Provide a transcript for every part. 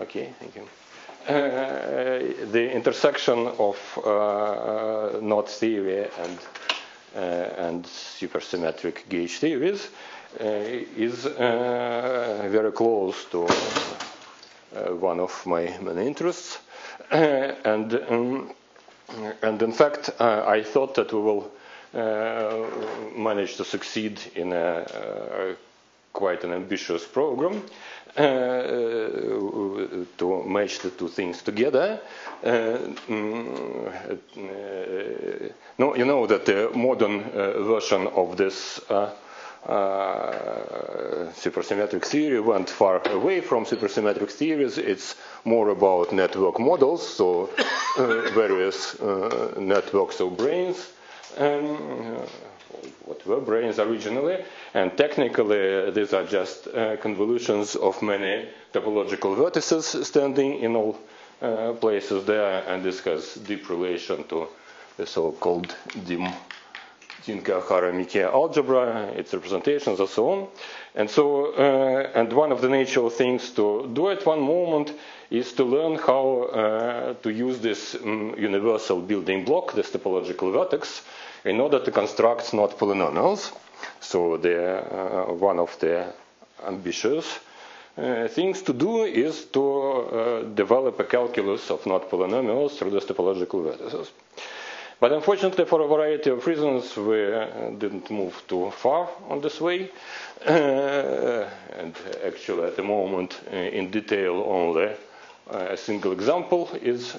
Okay, thank you. Uh, the intersection of uh, knot theory and uh, and supersymmetric gauge theories uh, is uh, very close to one of my main interests, and um, and in fact I thought that we will manage to succeed in a, quite an ambitious program uh, to match the two things together. Uh, mm, no, you know that the modern uh, version of this uh, supersymmetric theory went far away from supersymmetric theories. It's more about network models, so various networks of branes. Um, what were branes originally, and technically these are just uh, convolutions of many topological vertices standing in all uh, places there, and this has deep relation to the so-called DIM Ding-Iohara-Miki algebra, its representations, and so on. And so, uh, and one of the natural things to do at one moment is to learn how uh, to use this um, universal building block, this topological vertex, in order to construct knot polynomials. So the, uh, one of the ambitious uh, things to do is to uh, develop a calculus of knot polynomials through the topological vertices. But unfortunately, for a variety of reasons, we uh, didn't move too far on this way. Uh, and actually, at the moment, uh, in detail only, a single example is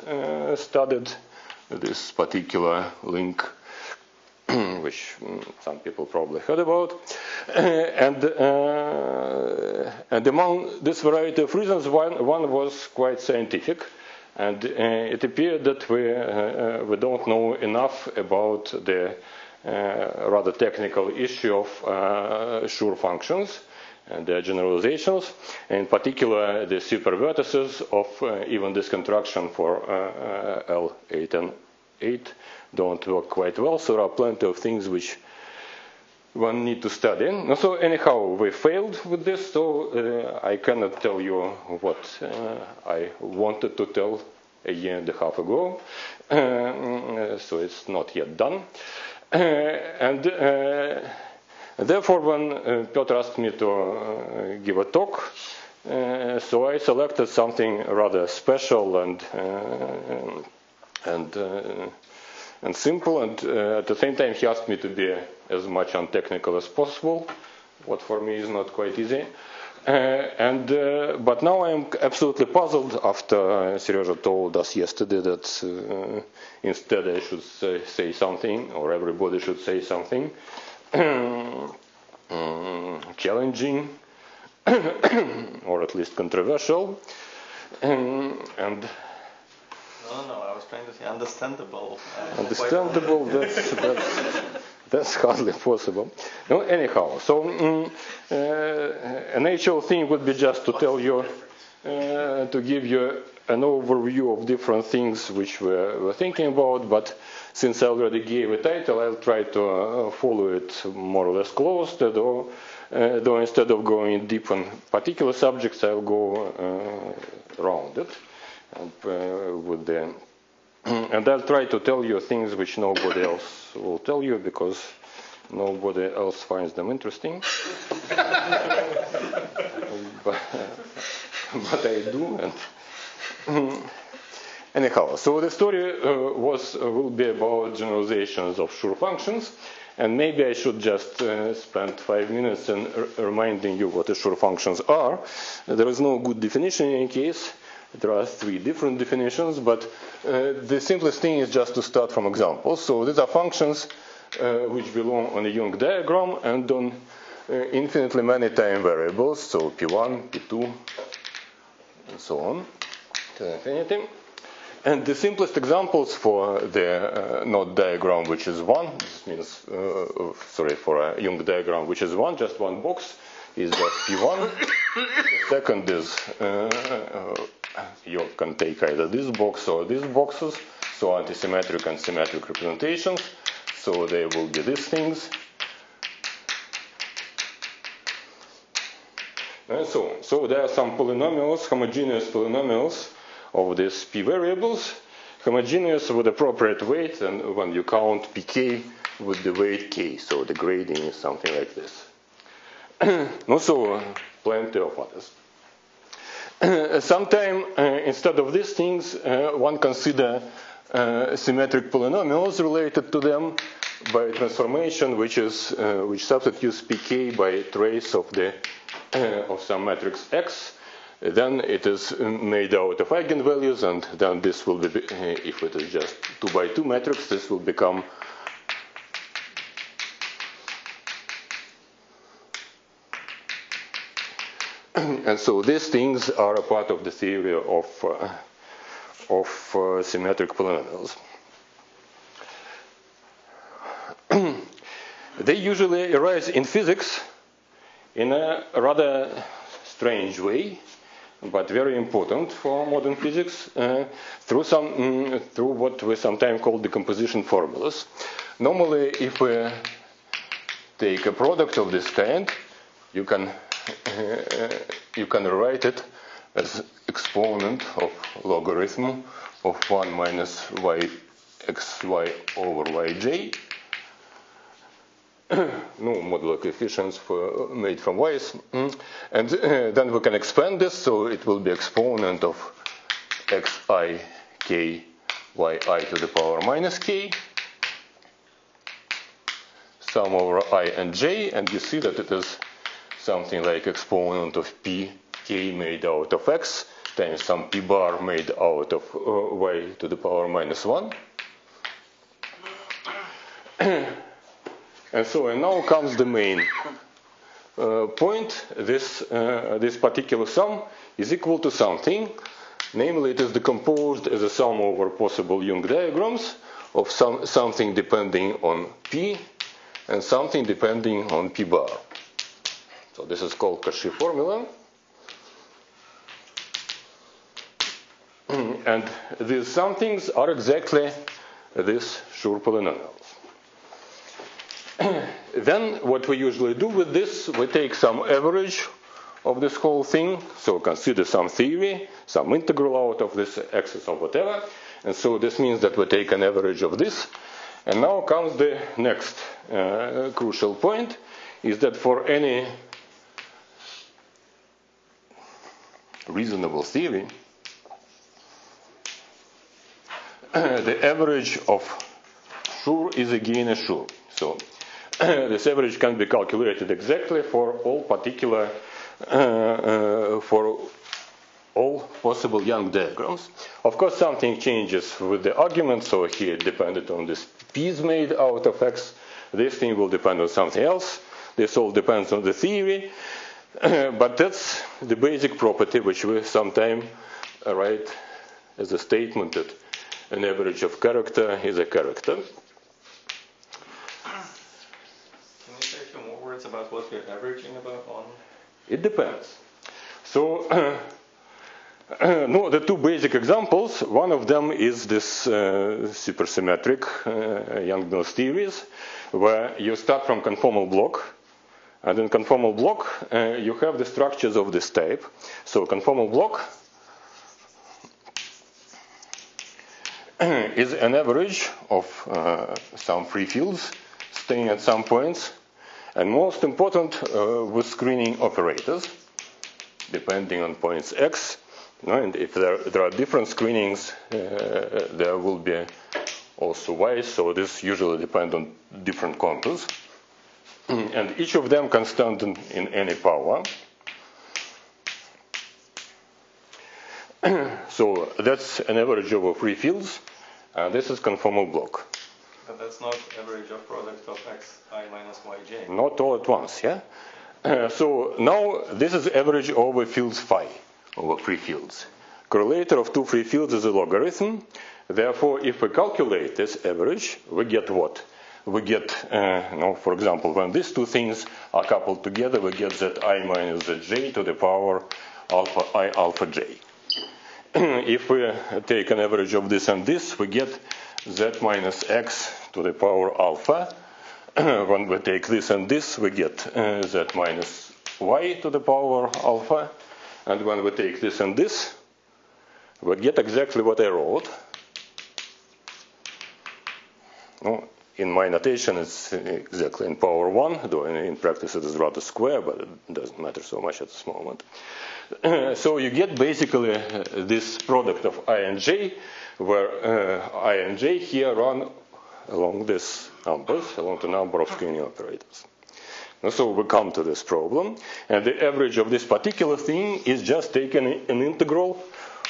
studied. This particular link which mm, some people probably heard about. and, uh, and among this variety of reasons, one, one was quite scientific. And uh, it appeared that we, uh, uh we don't know enough about the uh, rather technical issue of uh, Schur functions and their generalizations, in particular the supervertices of even this contraction for L8 and 8 don't work quite well. So there are plenty of things which one need to study. So anyhow, we failed with this, so uh, I cannot tell you what uh, I wanted to tell a year and a half ago. Uh, so it's not yet done. Uh, and uh, therefore, when uh, Piotr asked me to give a talk, so I selected something rather special and and and simple. And uh, at the same time, he asked me to be as much untechnical as possible, what for me is not quite easy. Uh, and uh, but now I am absolutely puzzled after uh, Sergio told us yesterday that uh, instead I should say, say, something or everybody should say something mm, challenging or at least controversial. And no, no, I was trying to say understandable. Understandable, that's, that's, that's hardly possible. No, anyhow, so um, uh, a natural thing would be just to tell you, uh, to give you an overview of different things which we're, we're, thinking about, but since I already gave a title, I'll try to uh, follow it more or less close, though, uh, though instead of going deep on particular subjects, I'll go uh, around it. Uh, with the and I'll try to tell you things which nobody else will tell you because nobody else finds them interesting. but, but, I do. And anyhow, so the story uh, was uh, will be about generalizations of Schur functions. And maybe I should just uh, spend five minutes in reminding you what the Schur functions are. There is no good definition in any case. There are three different definitions, but uh, the simplest thing is just to start from examples. So these are functions uh, which belong on a Young diagram and on uh, infinitely many time variables, so P1, P2, and so on to infinity. And the simplest examples for the uh, knot diagram, which is one, this means, uh, sorry, for a Young diagram, which is one, just one box, is just P1. the second is uh, you can take either this box or these boxes, so antisymmetric and symmetric representations. So they will be these things. and so on. So there are some polynomials, homogeneous polynomials of these p variables, homogeneous with appropriate weight, and when you count pk with the weight k, so the grading is something like this. also, uh, plenty of others. Sometimes, uh, instead of these things, uh, one consider symmetric polynomials related to them by transformation, which is which substitutes pk by trace of the of some matrix X, then it is made out of eigenvalues, and then this will be, if it is just 2 by 2 matrix, this will become and so these things are a part of the theory of, uh, of uh, symmetric polynomials. they usually arise in physics in a rather strange way, but very important for modern physics, uh, through, some, mm, through what we sometimes call decomposition formulas. Normally, if we take a product of this kind, you can, you can write it as exponent of logarithm of 1 minus y x y over yj no modular coefficients for, made from y's. Mm. And uh, then we can expand this, so it will be exponent of xi k to the power minus k, sum over i and j, and you see that it is something like exponent of p k made out of x times some p bar made out of uh, y to the power minus 1. And so, and now comes the main uh, point. This, uh, this particular sum is equal to something. Namely, it is decomposed as a sum over possible Young diagrams of some, something depending on P and something depending on P bar. So this is called Cauchy formula. and these somethings are exactly this Schur polynomial. then what we usually do with this, we take some average of this whole thing. So consider some theory, some integral out of this axis or whatever. And so this means that we take an average of this. And now comes the next uh, crucial point, is that for any reasonable theory, the average of Schur is again a Schur. So this average can be calculated exactly for all particular, uh, uh, for all possible Young diagrams. Of course, something changes with the argument, so here it depended on this piece made out of x. This thing will depend on something else. This all depends on the theory. but that's the basic property which we sometimes write as a statement that an average of character is a character. Can you say a few more words about what you're averaging about on? It depends. So, no, the two basic examples. One of them is this uh, supersymmetric uh, Yang-Mills theories, where you start from conformal block, and in conformal block uh, you have the structures of this type. So, conformal block is an average of uh, some free fields staying at some points and most important uh, with screening operators, depending on points x. You know, and if there, there, are different screenings, there will be also y, so this usually depends on different contours. And each of them constant in, in any power. so that's an average over free fields, and this is conformal block. But that's not average of product of xi minus yj. Not all at once, yeah? Uh, so now this is average over fields phi, over free fields. Correlator of two free fields is a logarithm. Therefore, if we calculate this average, we get what? We get, uh, you know, for example, when these two things are coupled together, we get that i minus zj to the power alpha i alpha j. if we take an average of this and this, we get z minus x to the power alpha. when we take this and this, we get uh, z minus y to the power alpha. And when we take this and this, we get exactly what I wrote. In my notation, it's exactly in power 1, though in practice it is rather square, but it doesn't matter so much at this moment. so you get basically uh, this product of i and j, where uh, i and j here run along this numbers, along the number of scaling operators. So we come to this problem, and the average of this particular thing is just taken an integral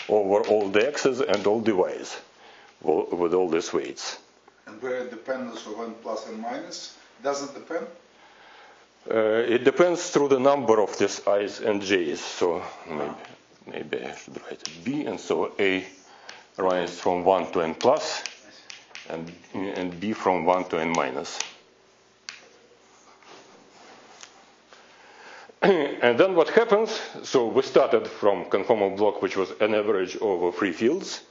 over all the x's and all the y's with all these weights. And where dependence of n plus and minus doesn't depend? Uh, it depends through the number of these i's and j's. So maybe, maybe I should write b, and so a runs from 1 to n plus, and, and b from 1 to n minus. and then what happens? So we started from conformal block, which was an average over free fields.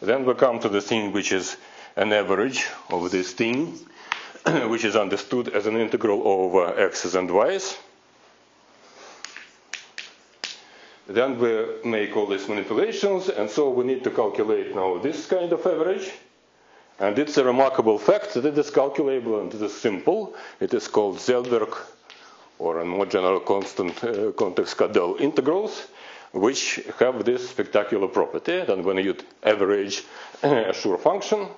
Then we come to the thing which is an average of this thing, which is understood as an integral over x's and y's. Then we make all these manipulations, and so we need to calculate now this kind of average. And it's a remarkable fact that it is calculable and it is simple. It is called Selberg, or in more general constant uh, context, Kadell integrals, which have this spectacular property that when you average a Schur function,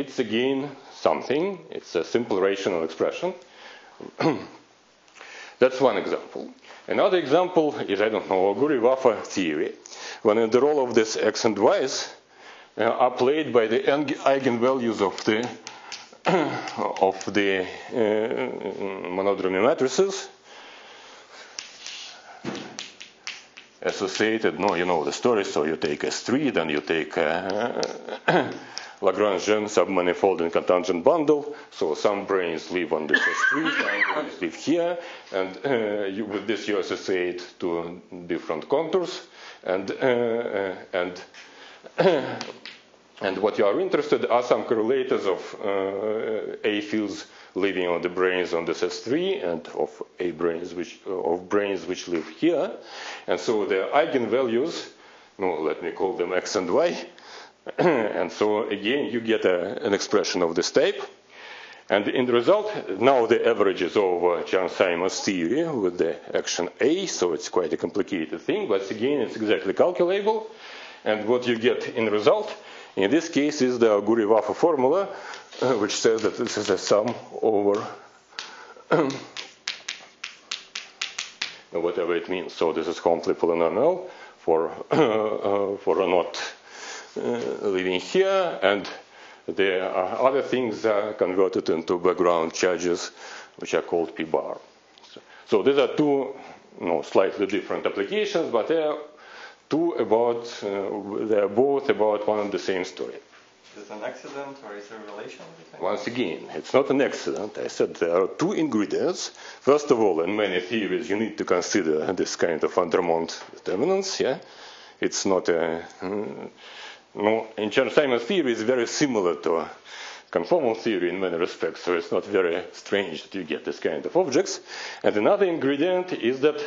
it's again something. It's a simple rational expression. That's one example. Another example is, I don't know, Ooguri-Vafa theory, when the role of this x and y's uh, are played by the eigenvalues of the of the uh, monodromy matrices associated. No, you know the story. So you take S3, then you take uh, Lagrangian submanifold and cotangent bundle. So some branes live on this S3, some branes live here, and uh, you, with this you associate to different contours, and uh, uh and and what you are interested are some correlators of uh, A fields living on the branes on this S3 and of A branes which of branes which live here, and so the eigenvalues. No, let me call them x and y and so again, you get a, an expression of this type. And in the result, now the average is over Chern-Simons theory with the action A, so it's quite a complicated thing, but again, it's exactly calculable. And what you get in result, in this case, is the Ooguri-Vafa formula, uh, which says that this is a sum over whatever it means. So this is Homfly polynomial for, uh, for a knot uh, living here, and the other things are converted into background charges, which are called p bar. So, so these are two you know, slightly different applications, but they are two about, uh, they are both about one and the same story. Is it an accident or is there a relation between Once again, it's not an accident. I said there are two ingredients. First of all, in many theories, you need to consider this kind of Vandermonde determinants. Yeah, it's not a. Mm, no, in Chern-Simons theory is very similar to conformal theory in many respects, so it's not very strange that you get this kind of objects. And another ingredient is that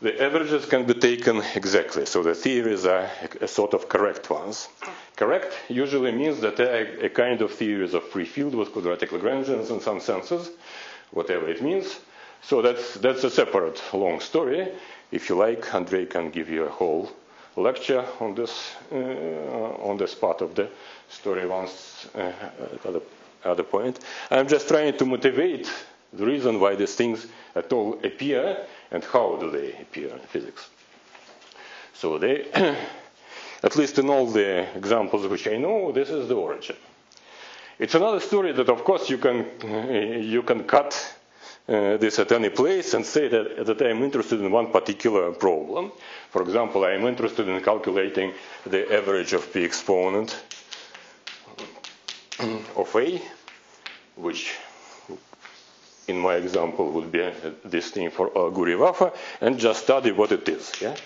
the averages can be taken exactly, so the theories are a, sort of correct ones. Correct usually means that they are a kind of theories of free field with quadratic Lagrangians in some senses, whatever it means. So that's, that's a separate long story. If you like, Andrei can give you a whole lecture on this uh, on this part of the story once uh, at other, other point. I'm just trying to motivate the reason why these things at all appear and how do they appear in physics. So they, at least in all the examples which I know, this is the origin. It's another story that, of course, you can you can cut uh, this at any place and say that, that I am interested in one particular problem. For example, I am interested in calculating the average of p exponent of A, which in my example would be this thing for Ooguri-Vafa, and just study what it is. Yeah?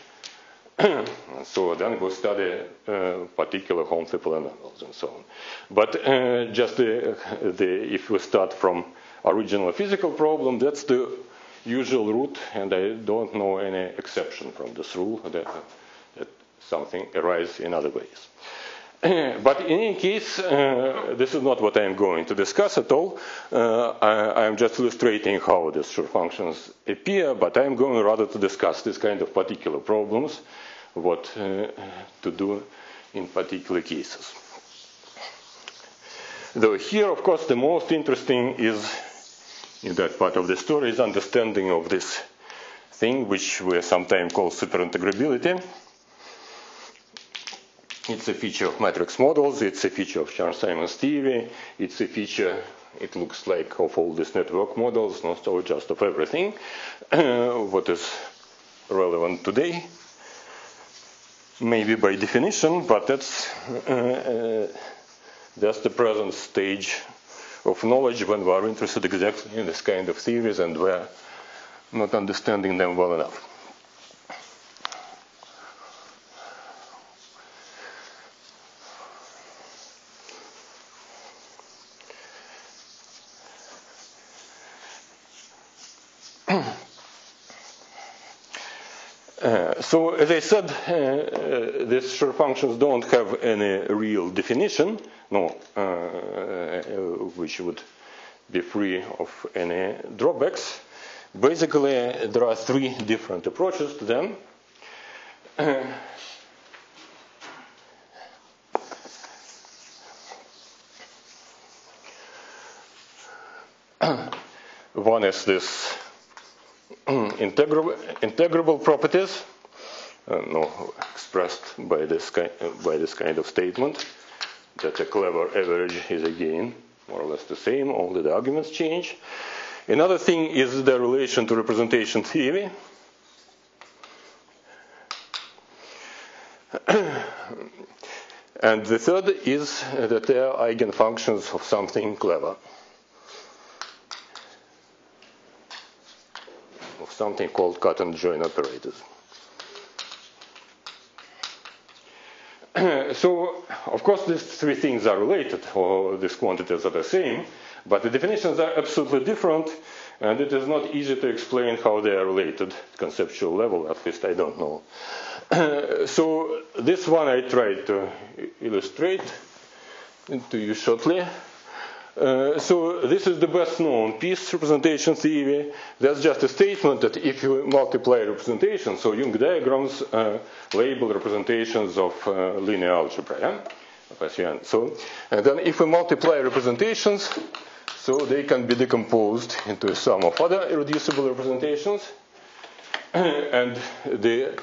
so then we'll study uh, particular Homfly polynomials and so on. But uh, just the, the, if we start from original physical problem, that's the usual route, and I don't know any exception from this rule that, that something arises in other ways. but in any case, uh, this is not what I am going to discuss at all. Uh, I, am just illustrating how these Schur functions appear, but I am going rather to discuss this kind of particular problems, what uh, to do in particular cases. Though here, of course, the most interesting is in that part of the story is understanding of this thing which we sometimes call superintegrability. It's a feature of matrix models, it's a feature of Chern-Simons theory, it's a feature, it looks like, of all these network models, not so just of everything, what is relevant today. Maybe by definition, but that's, uh, uh, that's the present stage of knowledge when we are interested exactly in this kind of theories and we're not understanding them well enough. So, as I said, uh, uh, these Schur functions don't have any real definition, no, uh, which would be free of any drawbacks. Basically, there are three different approaches to them. One is this integrable, integrable properties, no, expressed by this, uh, by this kind of statement, that a clever average is again more or less the same, only the arguments change. Another thing is the relation to representation theory. and the third is that they are eigenfunctions of something clever. Of something called cut and join operators. So, of course, these three things are related, or these quantities are the same, but the definitions are absolutely different, and it is not easy to explain how they are related at conceptual level, at least I don't know. so, this one I tried to illustrate to you shortly. Uh, so this is the best known piece representation theory. That's just a statement that if you multiply representations, so Young diagrams uh, label representations of uh, linear algebra. Yeah? So, and then if we multiply representations, so they can be decomposed into a sum of other irreducible representations. and the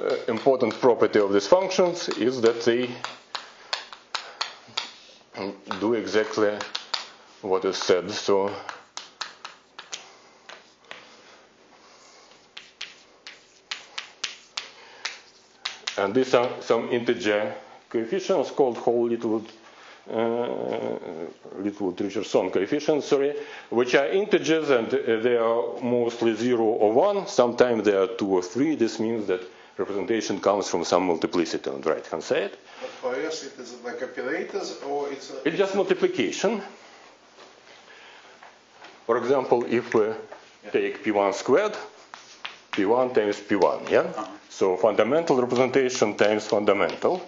uh, important property of these functions is that they do exactly what is said. So and these are some integer coefficients called whole little uh, Littlewood-Richardson coefficients, sorry, which are integers and they are mostly 0 or 1. Sometimes they are 2 or 3. This means that representation comes from some multiplicity on the right hand side. But for us, it is like operators or it's a... It's just multiplication. For example, if we take P1 squared, P1 times P1, yeah? Uh-huh. So fundamental representation times fundamental.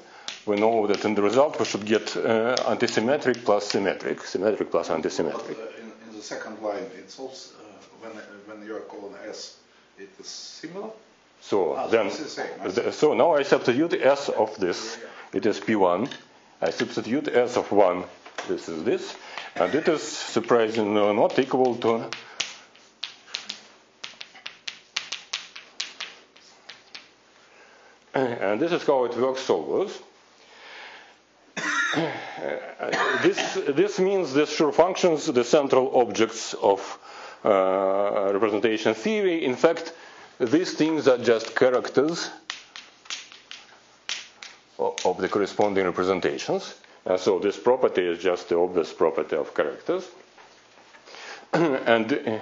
We know that in the result we should get uh, antisymmetric plus symmetric, symmetric plus antisymmetric. But, uh, in, in, the second line, it's also, uh, when, when you are calling S, it is similar? So ah, then, the so now I substitute S of this. It is P1. I substitute S of 1. This is this. And it is surprisingly not equal to and this is how it works always. this, this means the Schur functions, the central objects of uh, representation theory. In fact, these things are just characters of the corresponding representations. And so this property is just the obvious property of characters. and,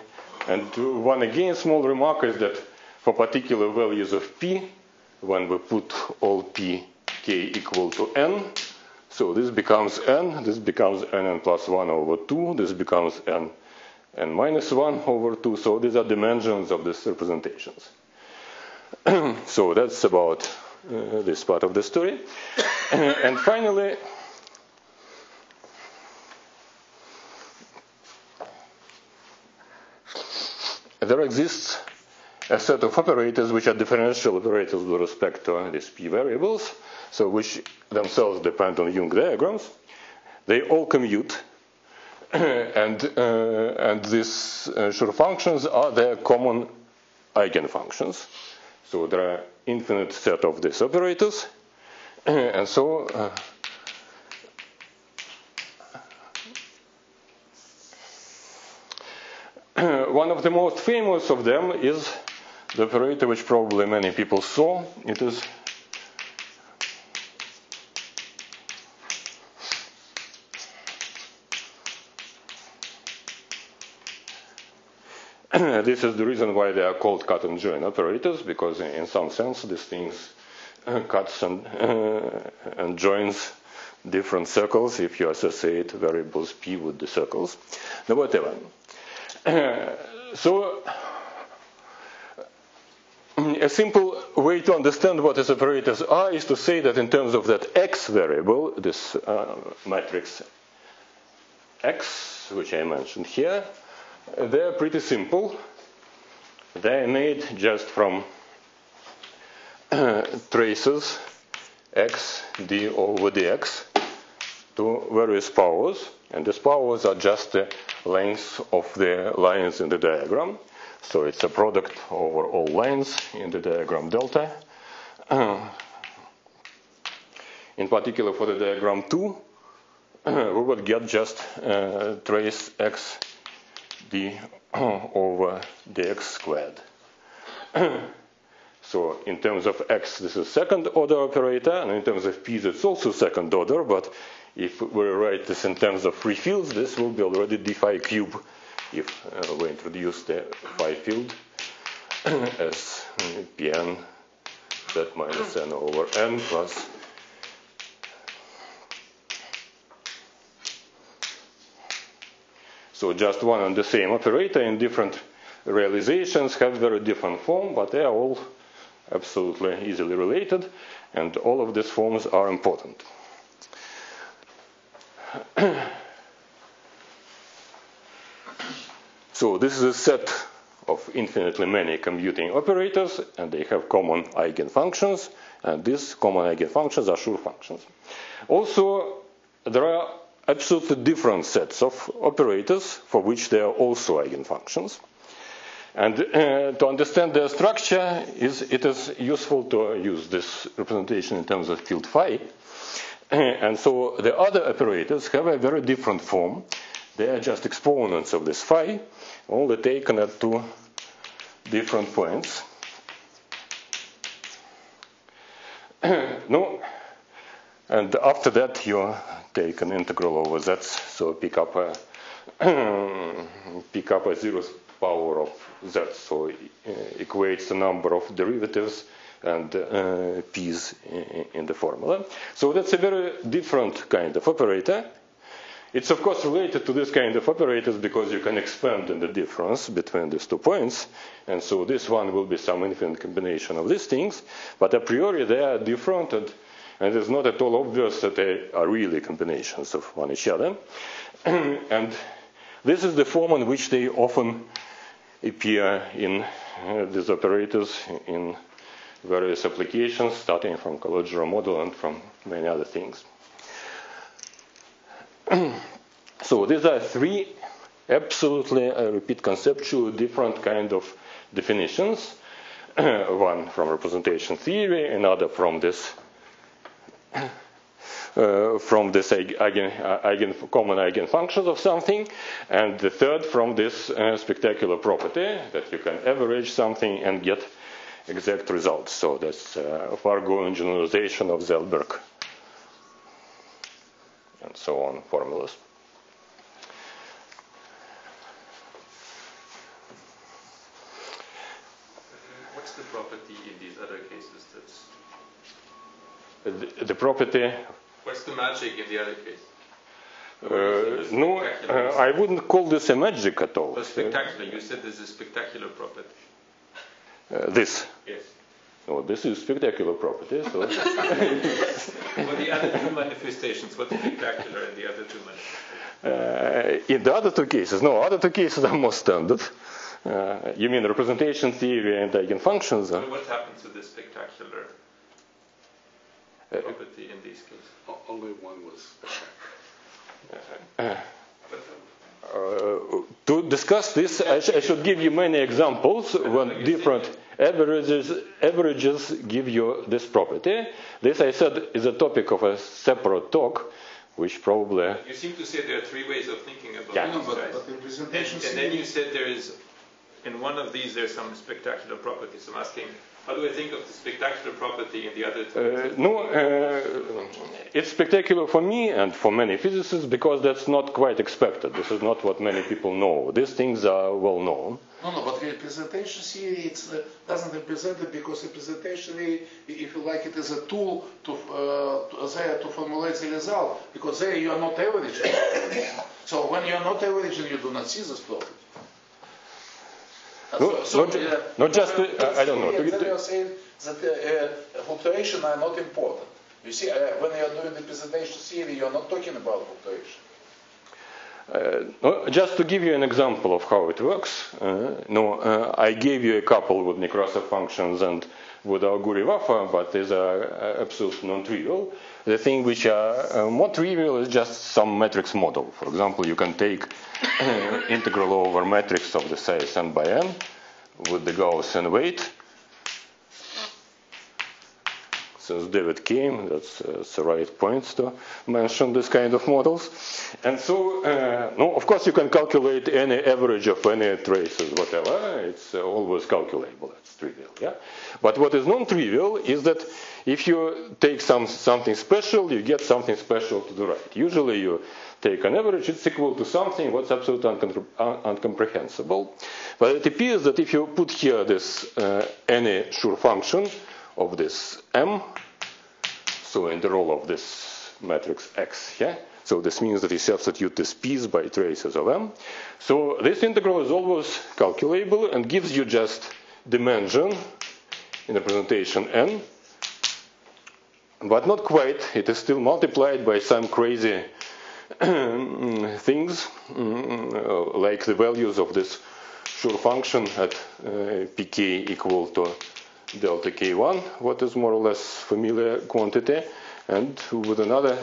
and one again small remark is that for particular values of p, when we put all p k equal to n, so this becomes n, this becomes n n plus 1 over 2, this becomes n and minus 1 over 2. So these are dimensions of these representations. so that's about uh, this part of the story. and finally, there exists a set of operators which are differential operators with respect to these p variables, so which themselves depend on Young diagrams. They all commute, and, uh, and these uh, Schur functions are their common eigenfunctions. So there are infinite set of these operators, and so uh, one of the most famous of them is the operator which probably many people saw. It is this is the reason why they are called cut and join operators, because in some sense these things uh, cuts and, uh, and joins different circles if you associate variables p with the circles. Now, whatever. So, a simple way to understand what these operators are is to say that in terms of that x variable, this uh, matrix x, which I mentioned here, they're pretty simple. They're made just from traces x d over dx to various powers, and these powers are just the length of the lines in the diagram. So it's a product over all lines in the diagram delta. in particular, for the diagram 2, we would get just uh, trace x d over dx squared. so in terms of x, this is second order operator, and in terms of p, it's also second order, but if we write this in terms of free fields, this will be already d phi cube if uh, we introduce the phi field as pn z minus n over n plus So just one and the same operator in different realizations have very different form, but they are all absolutely easily related, and all of these forms are important. so this is a set of infinitely many commuting operators, and they have common eigenfunctions, and these common eigenfunctions are Schur functions. Also, there are absolutely different sets of operators for which there are also eigenfunctions. And uh, to understand their structure, is, it is useful to use this representation in terms of field phi. and so the other operators have a very different form. They are just exponents of this phi, only taken at two different points. no, and after that you take an integral over z, so pick up a pick up a zeroth power of z, so it equates the number of derivatives and uh, p's in, in the formula. So that's a very different kind of operator. It's of course related to this kind of operators because you can expand the difference between these two points, and so this one will be some infinite combination of these things, but a priori they are different and and it's not at all obvious that they are really combinations of one each other. and this is the form in which they often appear in uh, these operators in various applications, starting from Calogero model and from many other things. so these are three absolutely, I repeat, conceptual different kind of definitions. one from representation theory, another from this uh, from this eigen, eigen, common eigenfunctions of something, and the third from this uh, spectacular property that you can average something and get exact results. So that's uh, far-going generalization of Selberg and so on formulas. What's the property in these other cases that's the, the property. What's the magic in the other case? Uh, no, uh, I wouldn't call this a magic at all. Well, spectacular. You said this is a spectacular property. Uh, this. Yes. Oh, this is spectacular property. So Well, the other two manifestations, what's spectacular in the other two manifestations? uh, in the other two cases, no, other two cases are more standard. Uh, you mean representation theory and eigenfunctions? So Uh, what happens to this spectacular property in these cases? Only one was. Uh, to discuss this, I, sh- I should give you many examples when different averages, averages give you this property. This, I said, is a topic of a separate talk, which probably. You seem to say there are three ways of thinking about Yeah. No, these but, guys. but in And, presentation and then you said there is, in one of these, there's some spectacular properties. I'm asking, how do I think of the spectacular property in the other two? Uh, no, uh, it's spectacular for me and for many physicists because that's not quite expected. This is not what many people know. These things are well known. No, no, but representation theory it uh, doesn't represent it because representation theory, if you like, it is a tool to, uh, to, there to formulate the result because there you are not averaging. so when you are not averaging, you do not see this property. Uh, No, so, not ju- uh, not just to- uh, I- don't know, theory, to- Then to- you are saying that uh, uh, fluctuation are not important. You see, when you are doing the presentation theory, you are not talking about fluctuation. Uh, just to give you an example of how it works, uh, no, uh, I gave you a couple with Nekrasov functions and with Ooguri-Vafa, but these are uh, absolutely non-trivial. The thing which are uh, more trivial is just some matrix model. For example, you can take uh, integral over matrix of the size n by n with the Gaussian weight. Since David came, that's, uh, the right point to mention this kind of models. And so, uh, no, of course, you can calculate any average of any traces, whatever. It's uh, always calculable. That's trivial, yeah. But what is non-trivial is that if you take some something special, you get something special to the right. Usually, you take an average; it's equal to something what's absolutely uncompre- un- incomprehensible. But it appears that if you put here this uh, any Schur function of this m, so in the role of this matrix X, yeah? So this means that you substitute this piece by traces of M. So this integral is always calculable and gives you just dimension in representation N, but not quite. It is still multiplied by some crazy things, like the values of this Schur function at uh, pk equal to delta k1, what is more or less familiar quantity, and with another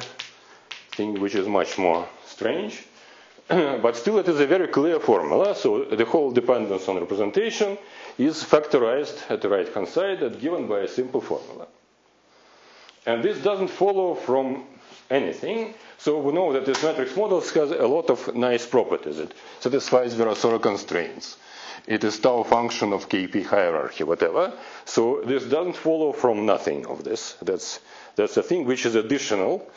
thing which is much more strange. but still, it is a very clear formula, so the whole dependence on representation is factorized at the right hand side and given by a simple formula. And this doesn't follow from anything. So we know that this matrix model has a lot of nice properties. It satisfies Virasoro constraints. It is tau function of KP hierarchy, whatever. So this doesn't follow from nothing of this. That's, that's a thing which is additional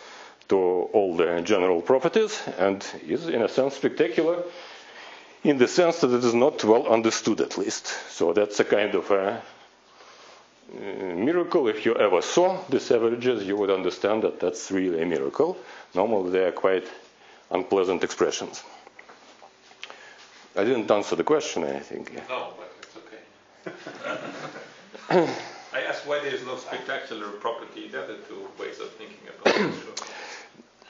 to all the general properties and is, in a sense, spectacular in the sense that it is not well understood, at least. So that's a kind of a uh, miracle. If you ever saw these averages, you would understand that that's really a miracle. Normally, they are quite unpleasant expressions. I didn't answer the question, I think. No, but it's okay. I asked why there is no spectacular property. The other two ways of thinking about this.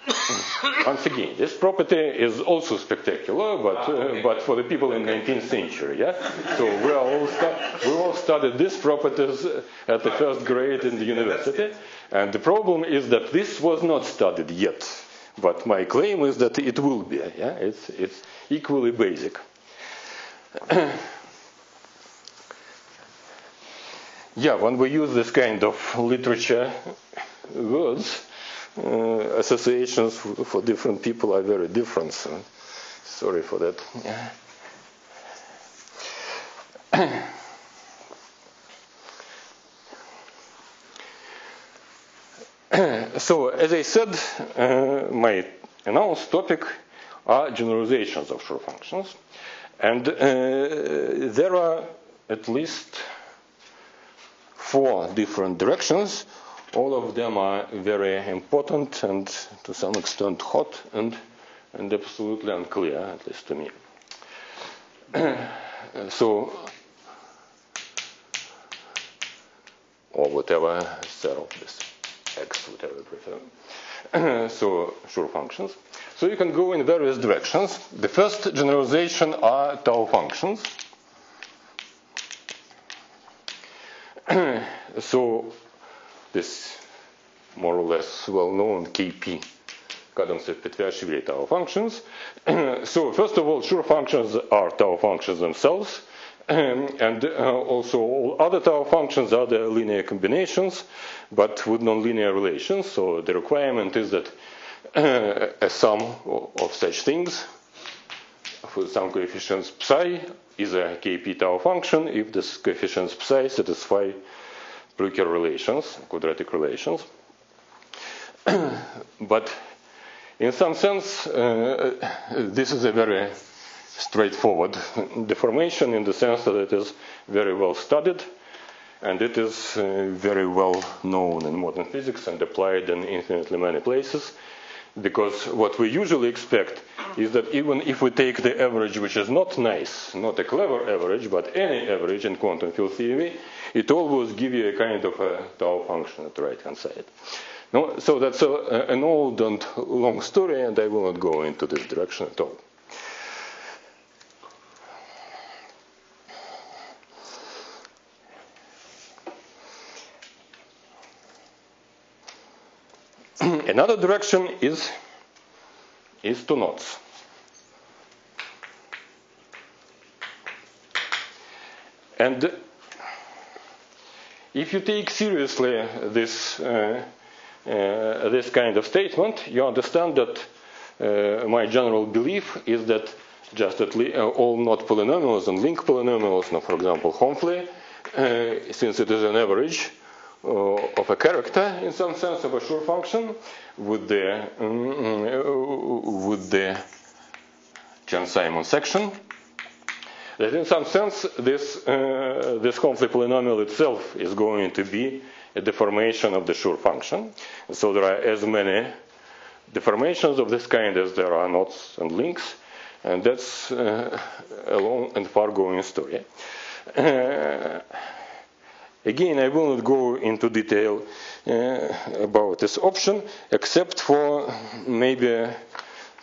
Once again, this property is also spectacular, but, Ah, okay. uh, but for the people in 19th century, yeah? So we, are all stu- we all studied these properties uh, at the first grade in the university, and the problem is that this was not studied yet. But my claim is that it will be, yeah? It's, it's equally basic. Yeah, when we use this kind of literature words, uh, associations for different people are very different. So sorry for that. so, as I said, uh, my announced topic are generalizations of Schur functions, and uh, there are at least four different directions. All of them are very important and to some extent hot and and absolutely unclear, at least to me. so, or whatever set of this x, whatever you prefer. so, Schur functions. So you can go in various directions. The first generalization are tau functions. so this more or less well-known KP Kadomtsev-Petviashvili tau functions. so first of all, Schur functions are tau functions themselves. and uh, also all other tau functions are the linear combinations, but with nonlinear relations. So the requirement is that uh, a sum of such things for some coefficients psi is a kp tau function if this coefficients psi satisfy Plücker relations, quadratic relations. but in some sense, uh, this is a very straightforward deformation in the sense that it is very well studied and it is uh, very well known in modern physics and applied in infinitely many places. Because what we usually expect is that even if we take the average, which is not nice, not a clever average, but any average in quantum field theory, it always gives you a kind of a tau function at the right hand side. No, so that's a, an old and long story, and I will not go into this direction at all. Another direction is, is to knots. And if you take seriously this, uh, uh, this kind of statement, you understand that uh, my general belief is that just uh, all knot polynomials and link polynomials, now for example, Homfly, uh, since it is an average, of a character in some sense of a Schur function with the um, with the Chern-Simons section. That in some sense this uh, this conflict polynomial itself is going to be a deformation of the Schur function. So there are as many deformations of this kind as there are knots and links, and that's uh, a long and far-going story. Uh, Again, I will not go into detail uh, about this option, except for maybe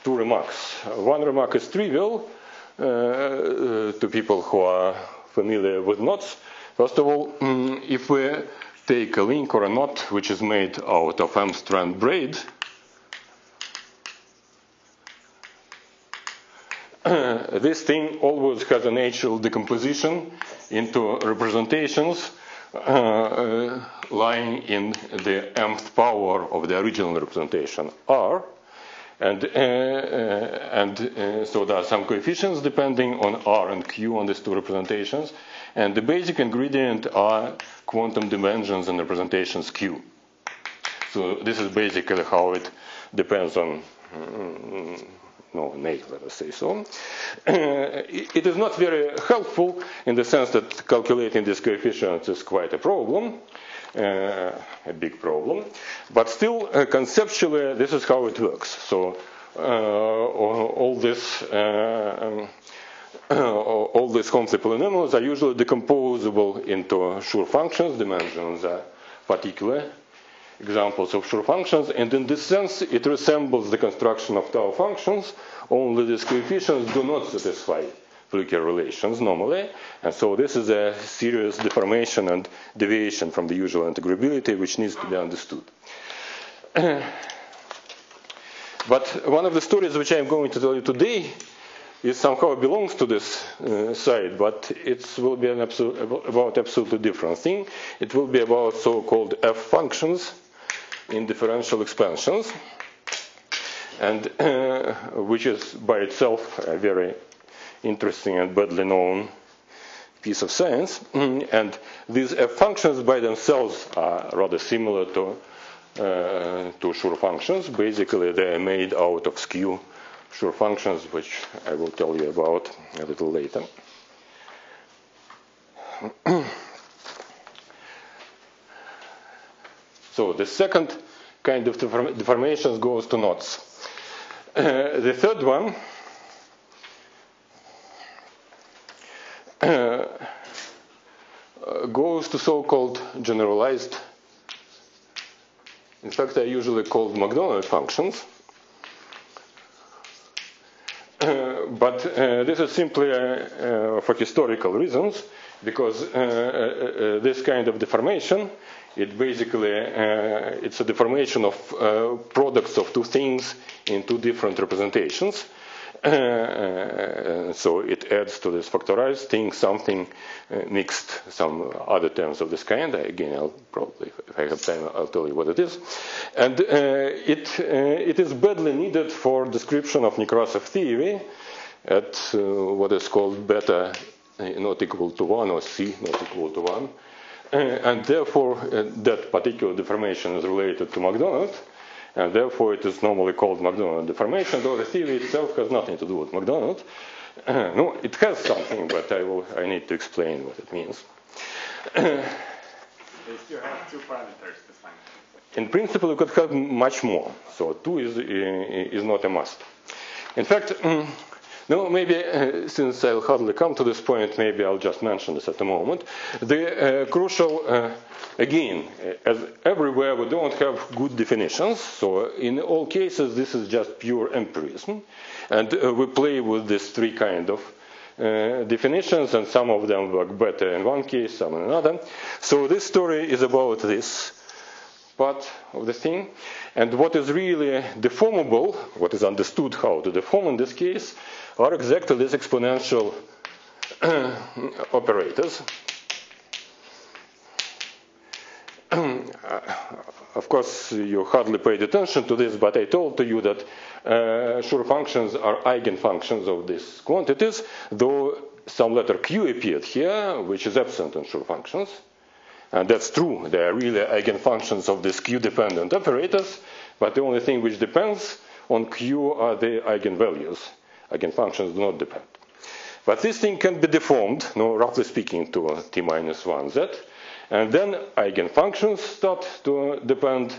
two remarks. One remark is trivial uh, to people who are familiar with knots. First of all, um, if we take a link or a knot which is made out of M-strand braid, this thing always has a natural decomposition into representations uh, uh, Uh, uh, lying in the mth power of the original representation r. And, uh, uh and so there are some coefficients depending on r and q on these two representations. And the basic ingredient are quantum dimensions and representations q. So this is basically how it depends on mm, mm no, make, let us say so. it is not very helpful in the sense that calculating these coefficients is quite a problem, uh, a big problem. But still, uh, conceptually, this is how it works. So uh, all this. Uh, um, all these conflict polynomials are usually decomposable into Schur functions, dimensions are particular examples of Schur functions, and in this sense, it resembles the construction of tau functions, only these coefficients do not satisfy Plücker relations normally, and so this is a serious deformation and deviation from the usual integrability which needs to be understood. but one of the stories which I am going to tell you today it somehow belongs to this uh, side, but it will be an absolute, about absolutely different thing. It will be about so-called f functions, in differential expansions, and uh, which is by itself a very interesting and badly known piece of science. and these f functions by themselves are rather similar to uh, to Schur functions. Basically, they are made out of skew Schur functions, which I will tell you about a little later. So the second kind of deformations goes to knots. Uh, the third one uh, goes to so-called generalized, in fact, they're usually called Macdonald functions. Uh, but uh, this is simply uh, for historical reasons, because uh, uh, uh, this kind of deformation, it basically it's a deformation of products of two things in two different representations. Uh, so it adds to this factorized thing something uh, mixed, some other terms of this kind. Again, I'll probably, if I have time, I'll tell you what it is. And uh, it, it is badly needed for description of Nekrasov theory at what is called beta Eh, not equal to 1 or c not equal to 1. Eh, and therefore, eh, that particular deformation is related to Macdonald and therefore it is normally called Macdonald deformation, though the theory itself has nothing to do with Macdonald. No, it has something, but I, will, I need to explain what it means. they still have two parameters defined. In principle, you could have much more, so two is, is not a must. In fact, mm, um, no, maybe uh, since I'll hardly come to this point, maybe I'll just mention this at the moment. The uh, crucial, uh, again, as everywhere we don't have good definitions, so in all cases this is just pure empirism, and uh, we play with these three kind of uh, definitions, and some of them work better in one case, some in another. So this story is about this part of the thing. And what is really deformable, what is understood how to deform in this case, are exactly these exponential operators. of course, you hardly paid attention to this, but I told to you that uh, Schur functions are eigenfunctions of these quantities, though some letter q appeared here, which is absent in Schur functions. And that's true. They are really eigenfunctions of these q-dependent operators, but the only thing which depends on q are the eigenvalues. Eigenfunctions do not depend. But this thing can be deformed, no, roughly speaking, to t minus 1z. And then eigenfunctions start to depend,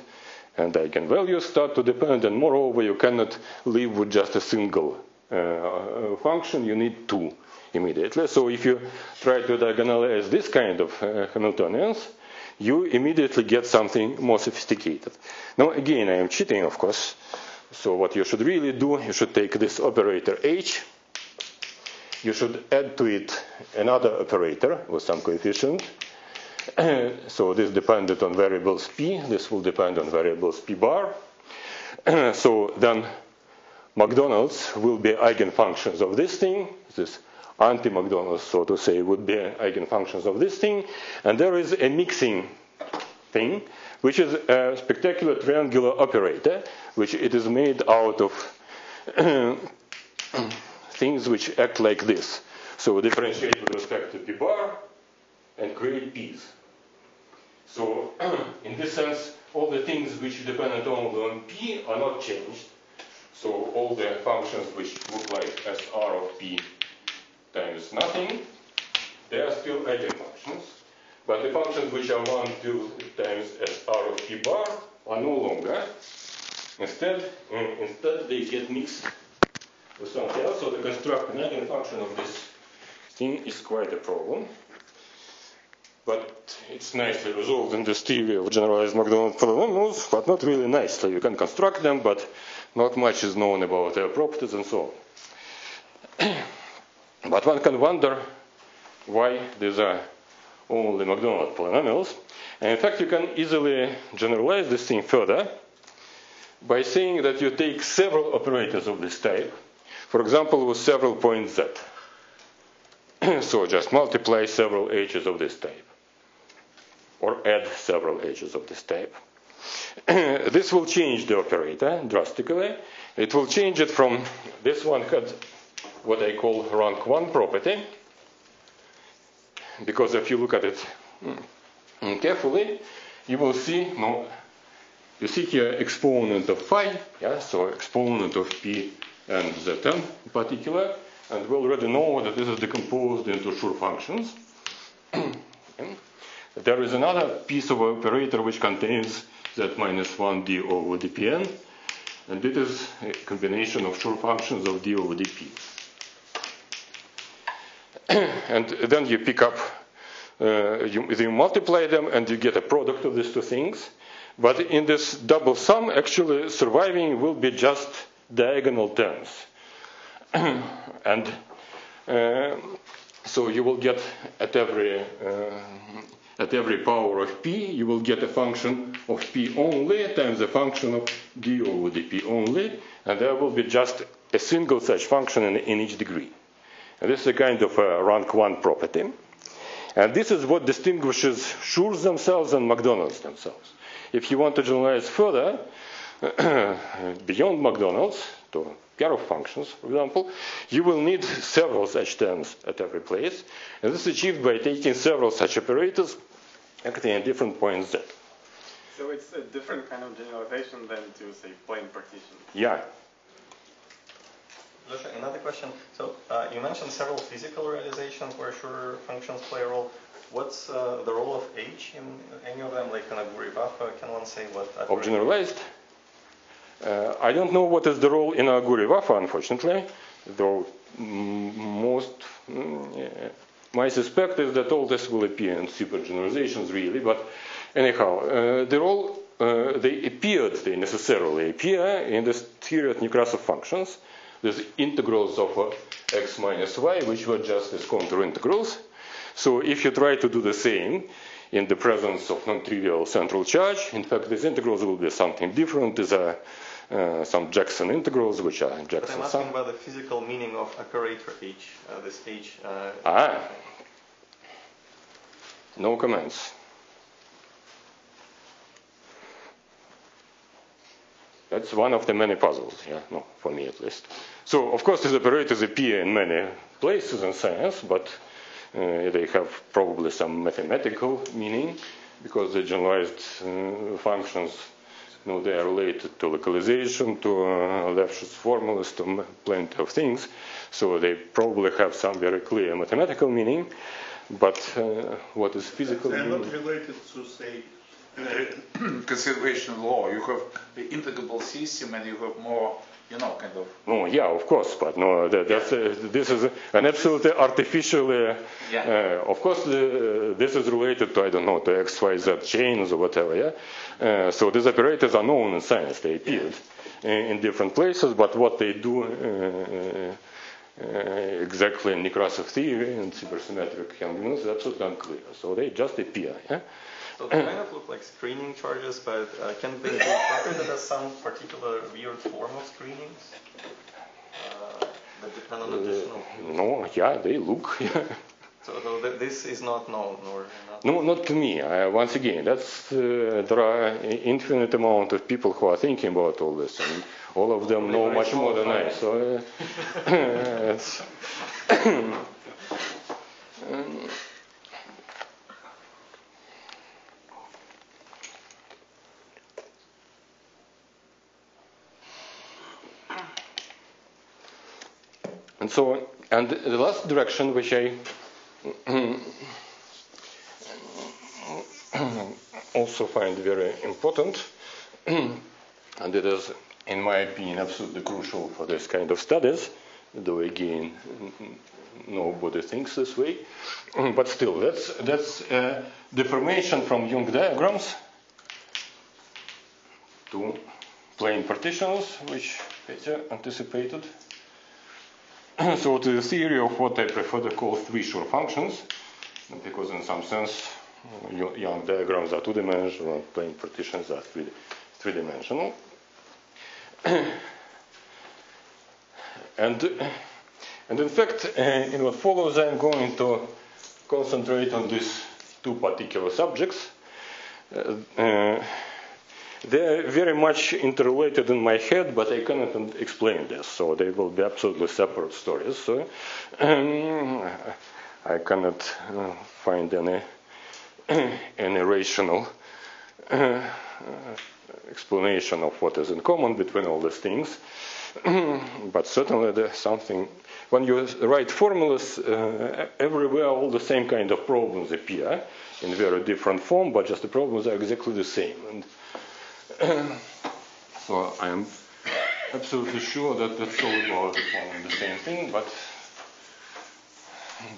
and eigenvalues start to depend, and moreover, you cannot live with just a single uh, function, you need two immediately. So if you try to diagonalize this kind of uh, Hamiltonians, you immediately get something more sophisticated. Now, again, I am cheating, of course. So what you should really do, you should take this operator h, you should add to it another operator with some coefficient. so this depended on variables p, this will depend on variables p bar. so then Macdonald's will be eigenfunctions of this thing, this anti-Macdonald's, so to say, would be eigenfunctions of this thing. And there is a mixing thing, which is a spectacular triangular operator, which it is made out of things which act like this. So differentiate with respect to p bar and create p's. So in this sense, all the things which depend only on p are not changed. So all the functions which look like as r of p times nothing, they are still eigenfunctions. But the functions which are 1, 2 times s r of t bar are no longer. Instead, instead they get mixed with something else. So to construct an eigenfunction of this thing is quite a problem. But it's nicely resolved in this theory of generalized Macdonald polynomials, but not really nicely. You can construct them, but not much is known about their properties and so on. But one can wonder why these are only Macdonald polynomials. And in fact, you can easily generalize this thing further by saying that you take several operators of this type, for example, with several points z. so just multiply several h's of this type, or add several h's of this type. this will change the operator drastically. It will change it from this one had what I call rank 1 property, because if you look at it hmm, carefully, you will see, no, you see here exponent of phi, yeah, so exponent of p and zn in particular, and we already know that this is decomposed into Schur functions. there is another piece of operator which contains z minus 1 d over dpn, And it is a combination of Schur functions of d over dp. And then you pick up, uh, you, you multiply them and you get a product of these two things. But in this double sum, actually surviving will be just diagonal terms. and uh, so you will get at every uh, at every power of p, you will get a function of p only times a function of d over dp only, and there will be just a single such function in, in each degree. And this is a kind of a rank one property. And this is what distinguishes Schurs themselves and Macdonald's themselves. If you want to generalize further, beyond Macdonald's, to pair of functions, for example, you will need several such terms at every place. And this is achieved by taking several such operators acting at different points z. So it's a different kind of generalization than to say plane partition. Yeah. Listen, another question. So uh, you mentioned several physical realizations where Schur functions play a role. What's uh, the role of H in any of them? Like in Ooguri-Vafa, can one say what? Of generalized? Uh, I don't know what is the role in Ooguri-Vafa, unfortunately, though most, mm, yeah. my suspect is that all this will appear in super generalizations, really. But anyhow, uh, the role, uh, they appeared, they necessarily appear in this theory of Nekrasov functions. There's integrals of uh, x minus y, which were just as contour integrals. So if you try to do the same in the presence of non-trivial central charge, in fact, these integrals will be something different. These are uh, some Jackson integrals, which are But Jackson I'm asking sum. about the physical meaning of operator H. Uh, this H. Uh, Ah. No comments. That's one of the many puzzles, yeah, no, for me at least. So, of course, these operators appear in many places in science, but uh, they have probably some mathematical meaning because the generalized uh, functions, you know, they are related to localization, to uh, Lefschetz formulas, to plenty of things. So they probably have some very clear mathematical meaning. But uh, what is physical They're meaning? not related to, say, uh, conservation law. You have the integrable system and you have more, you know, kind of. Oh, yeah, of course, but no, that, that's, uh, this is an absolutely artificial. Uh, Yeah. uh, of course, uh, this is related to I don't know to X, Y, Z chains or whatever. Yeah. Uh, so these operators are known in science. They appeared in, in different places, but what they do. Uh, uh, exactly in Nekrasov theory and supersymmetric Helmholtz is absolutely unclear. So they just appear. Yeah? So they kind of look like screening charges, but uh, can they be interpreted as some particular weird form of screenings? Uh, that depend on additional. No, yeah, they look. Yeah. So, so th- this is not known, or not. No, not to me. I, once again, that's uh, there are an infinite amount of people who are thinking about all this, and all of them know much more than I. So, uh, and so, and the last direction which I also find very important, and it is, in my opinion, absolutely crucial for this kind of studies, though again, nobody thinks this way. But still, that's, that's uh, deformation from Young diagrams to plane partitions, which Peter anticipated. so to the theory of what I prefer to call three Schur functions, because in some sense uh, Young diagrams are two-dimensional, and plane partitions are three, three-dimensional. and, and in fact, uh, in what follows, I'm going to concentrate on these two particular subjects. Uh, uh, they're very much interrelated in my head, but I cannot explain this, so they will be absolutely separate stories. So um, I cannot uh, find any any rational uh, explanation of what is in common between all these things. but certainly there's something. When you write formulas, uh, everywhere all the same kind of problems appear in very different form, but just the problems are exactly the same. And so I am absolutely sure that that's all about the same thing, but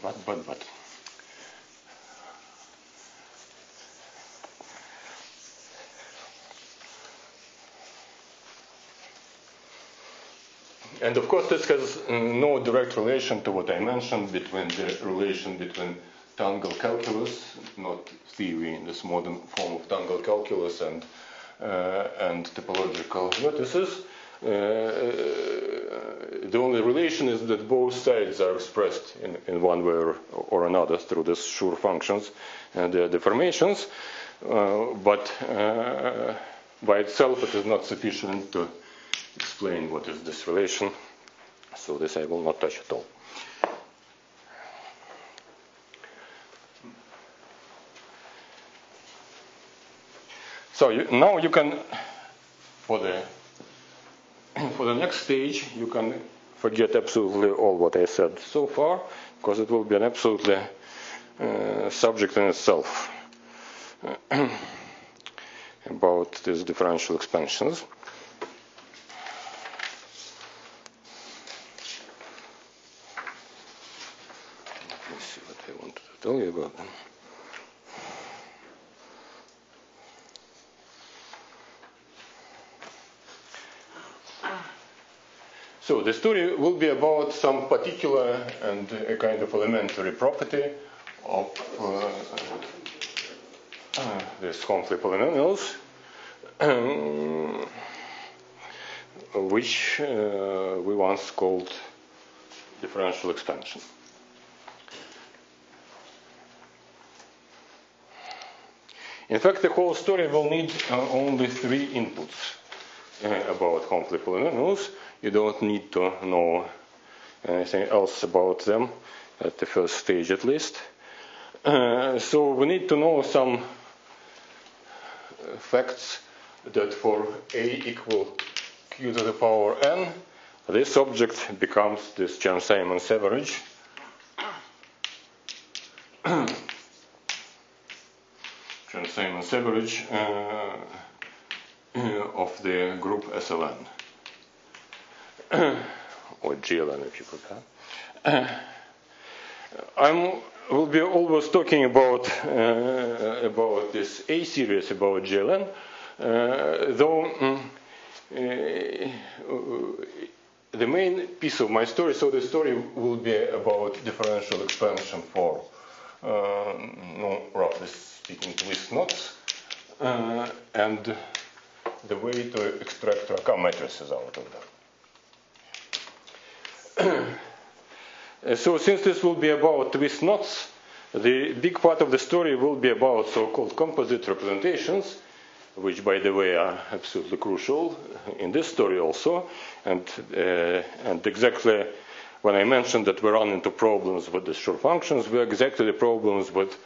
but but but. And of course, this has no direct relation to what I mentioned between the relation between tangle calculus, knot theory in this modern form of tangle calculus, and and topological vertices. Uh, the only relation is that both sides are expressed in, in one way or, or, another through these Schur functions and their deformations, uh, but uh, by itself it is not sufficient to explain what is this relation, so this I will not touch at all. So you, now you can, for the for the next stage, you can forget absolutely all what I said so far, because it will be an absolutely uh, subject in itself about these differential expansions. Let me see what I wanted to tell you about them. So the story will be about some particular and a kind of elementary property of uh, uh, these Homfly polynomials, um, which uh, we once called differential expansion. In fact, the whole story will need uh, only three inputs about Homfly polynomials. You don't need to know anything else about them at the first stage, at least. Uh, so we need to know some facts that for a equal q to the power n, this object becomes this Chern-Simons average. Chern-Simons average uh, of the group SLN or GLN if you prefer. I will be always talking about uh, about this A series about GLN, uh, though um, uh, the main piece of my story. So the story will be about differential expansion for, no, roughly speaking, twist knots, uh, and the way to extract Racah matrices out of them. so since this will be about twist knots, the big part of the story will be about so-called composite representations, which, by the way, are absolutely crucial in this story also. And, uh, and exactly when I mentioned that we run into problems with the Schur functions, we are exactly the problems with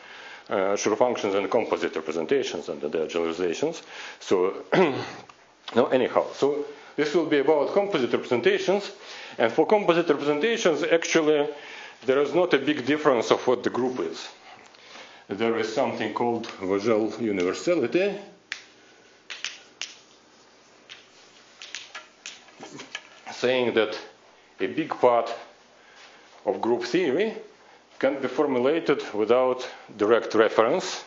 uh, Schur functions and composite representations and their generalizations. So, no, anyhow, so this will be about composite representations. And for composite representations, actually, there is not a big difference of what the group is. There is something called Vogel universality. Saying that a big part of group theory can be formulated without direct reference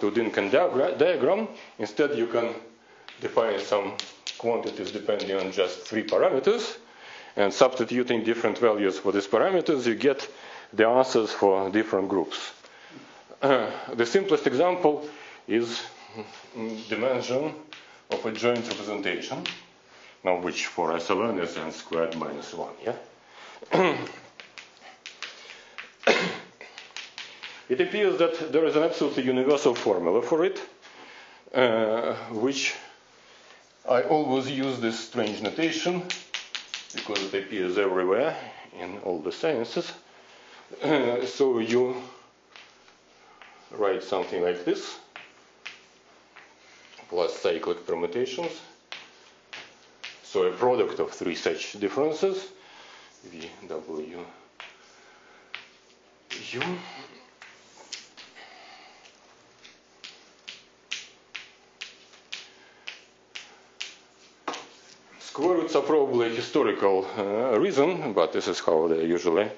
to Dynkin diagram. Instead, you can define some quantities depending on just three parameters, and substituting different values for these parameters, you get the answers for different groups. Uh, the simplest example is dimension of adjoint representation, now which for SLN is n squared minus 1. Yeah? it appears that there is an absolutely universal formula for it, uh, which I always use this strange notation because it appears everywhere in all the sciences. Uh, so you write something like this plus cyclic permutations. So a product of three such differences, V, W, U. square roots are probably a historical uh, reason, but this is how they're usually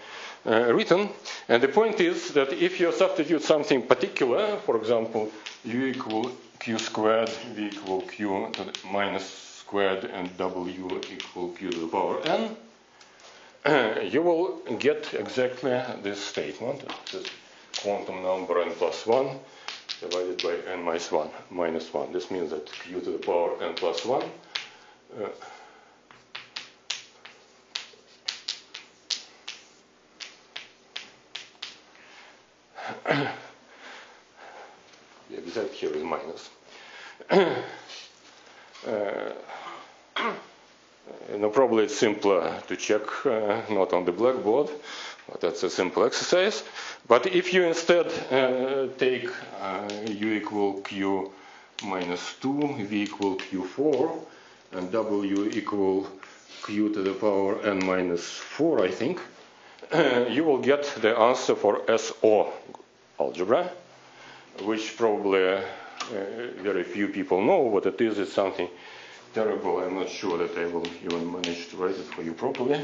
uh, written. And the point is that if you substitute something particular, for example, u equal q squared, v equal q to the minus squared, and w equal q to the power n, you will get exactly this statement. This quantum number n plus 1 divided by n minus 1, minus 1. This means that q to the power n plus 1 uh, the result here is minus. uh, no, probably it's simpler to check uh, not on the blackboard, but that's a simple exercise. But if you instead uh, take u equal q minus 2, v equal q4, and w equal q to the power n minus 4, I think, you will get the answer for SO algebra, which probably uh, very few people know what it is. It's something terrible. I'm not sure that I will even manage to write it for you properly.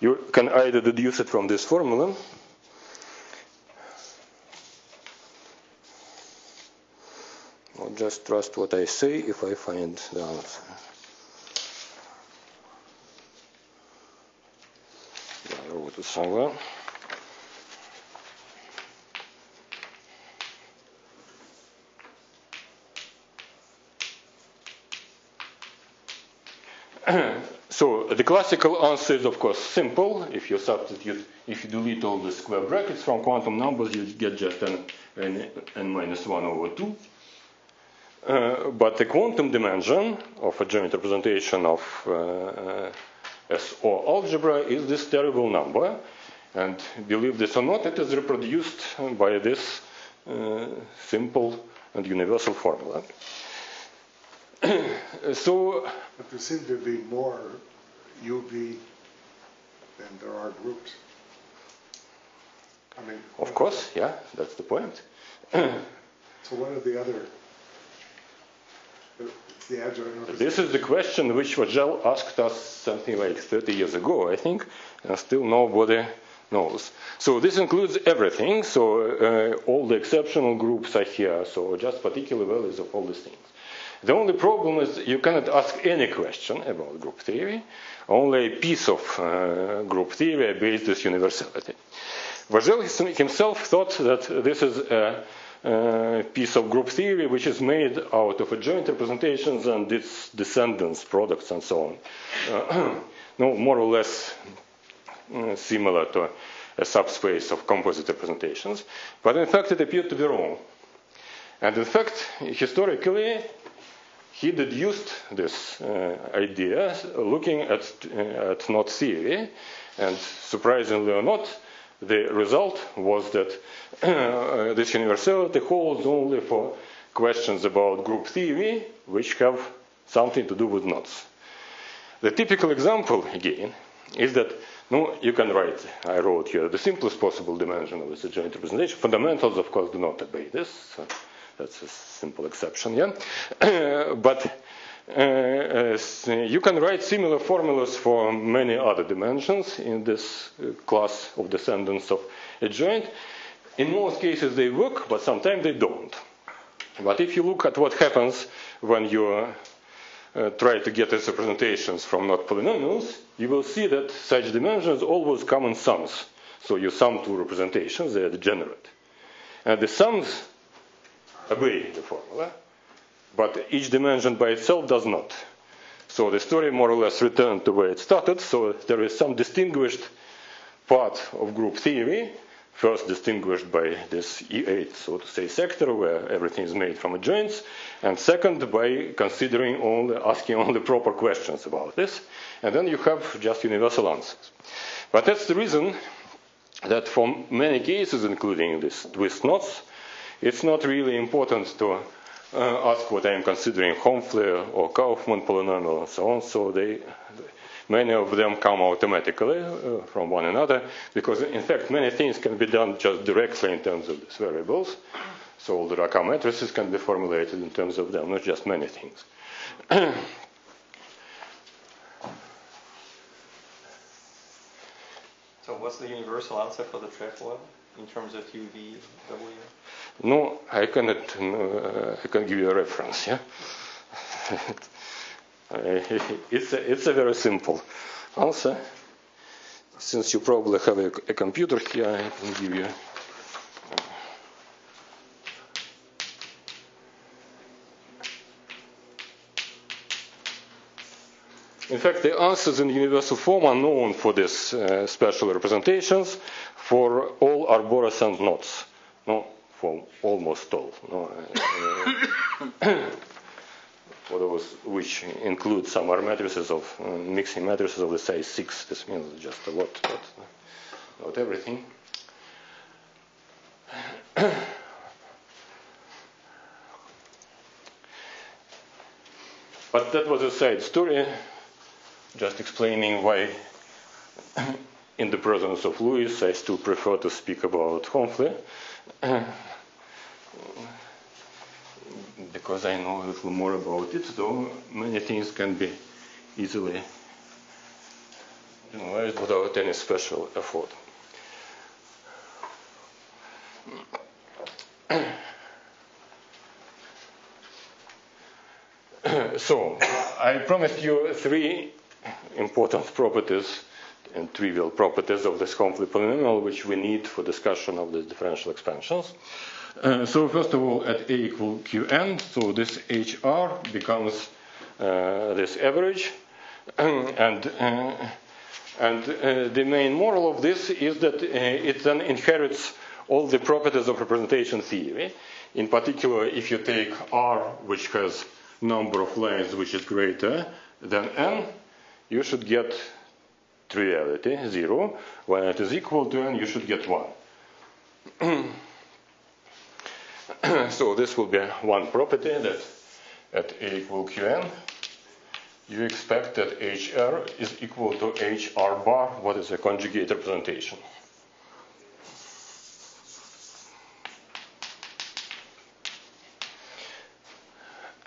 You can either deduce it from this formula. Or just trust what I say if I find the answer. So the classical answer is of course simple. If you substitute, if you delete all the square brackets from quantum numbers, you get just n, n, n minus 1 over 2. Uh, but the quantum dimension of adjoint representation of uh, SO algebra is this terrible number. And believe this or not, it is reproduced by this uh, simple and universal formula. so But there seem to be more UV than there are groups. I mean. Of course, yeah, that's the point. So what are the other? The. This is the question which Vogel asked us something like 30 years ago, I think, and still nobody knows. So this includes everything. So uh, all the exceptional groups are here. So just particular values of all these things. The only problem is you cannot ask any question about group theory. Only a piece of uh, group theory based this universality. Vogel himself thought that this is a, a, piece of group theory which is made out of joint representations and its descendants, products, and so on. Uh, no, more or less uh, similar to a subspace of composite representations. But in fact, it appeared to be wrong. And in fact, historically, he deduced this uh, idea looking at, uh, at knot theory, and surprisingly or not, the result was that uh, this universality holds only for questions about group theory, which have something to do with knots. The typical example, again, is that no, you can write, I wrote here, the simplest possible dimension of the joint representation. Fundamentals, of course, do not obey this. So that's a simple exception, yeah. but you can write similar formulas for many other dimensions in this uh, class of descendants of adjoint. In most cases they work, but sometimes they don't. But if you look at what happens when you uh, try to get these representations from knot polynomials, you will see that such dimensions always come in sums. So you sum two representations, they are degenerate. And the sums obey the formula, but each dimension by itself does not. So the story more or less returned to where it started. So there is some distinguished part of group theory, first distinguished by this E8, so to say, sector where everything is made from joints, and second by considering only, asking only proper questions about this, and then you have just universal answers. But that's the reason that for many cases, including these twist knots, it's not really important to uh, ask what I'm considering Hopfler or Kauffman polynomial and so on. So they, many of them come automatically uh, from one another because, in fact, many things can be done just directly in terms of these variables. So all the Racah matrices can be formulated in terms of them, not just many things. So what's the universal answer for the trefoil in terms of UV, W? No, I cannot. Uh, I can give you a reference. Yeah, it's a, it's a very simple answer. Since you probably have a, a computer here, I can give you. In fact, the answers in universal form are known for these uh, special representations for all arborescent knots. No, for almost all. No, uh, for those which include some matrices of uh, mixing matrices of the size 6, this means just a lot, but not everything. but that was a side story just explaining why, in the presence of Louis, I still prefer to speak about Homfly, because I know a little more about it, though many things can be easily generalized without any special effort. so, I promised you three important properties and trivial properties of this Homfly polynomial which we need for discussion of the differential expansions. Uh, so first of all, at a equal qn, so this hr becomes uh, this average, and uh, and uh, the main moral of this is that uh, it then inherits all the properties of representation theory. In particular, if you take R, which has number of lines which is greater than n, you should get triviality, 0. When it is equal to n, you should get 1. so this will be one property that at a equal qn, you expect that hr is equal to hr bar, what is a conjugate representation.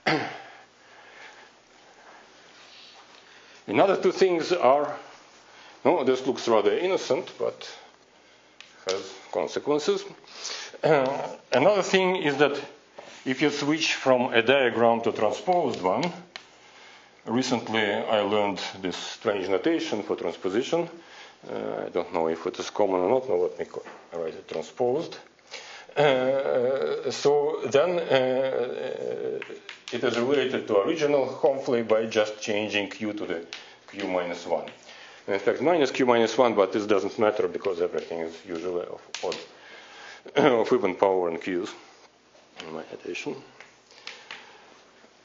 Another two things are, no, this looks rather innocent, but has consequences. Uh, another thing is that if you switch from a diagram to transposed one, recently I learned this strange notation for transposition. Uh, I don't know if it is common or not. Now let me write it transposed. Uh, so then uh, it is related to original Homfly by just changing q to the q minus 1. In fact, minus q minus 1, but this doesn't matter because everything is usually of odd, of even power and q's in my addition.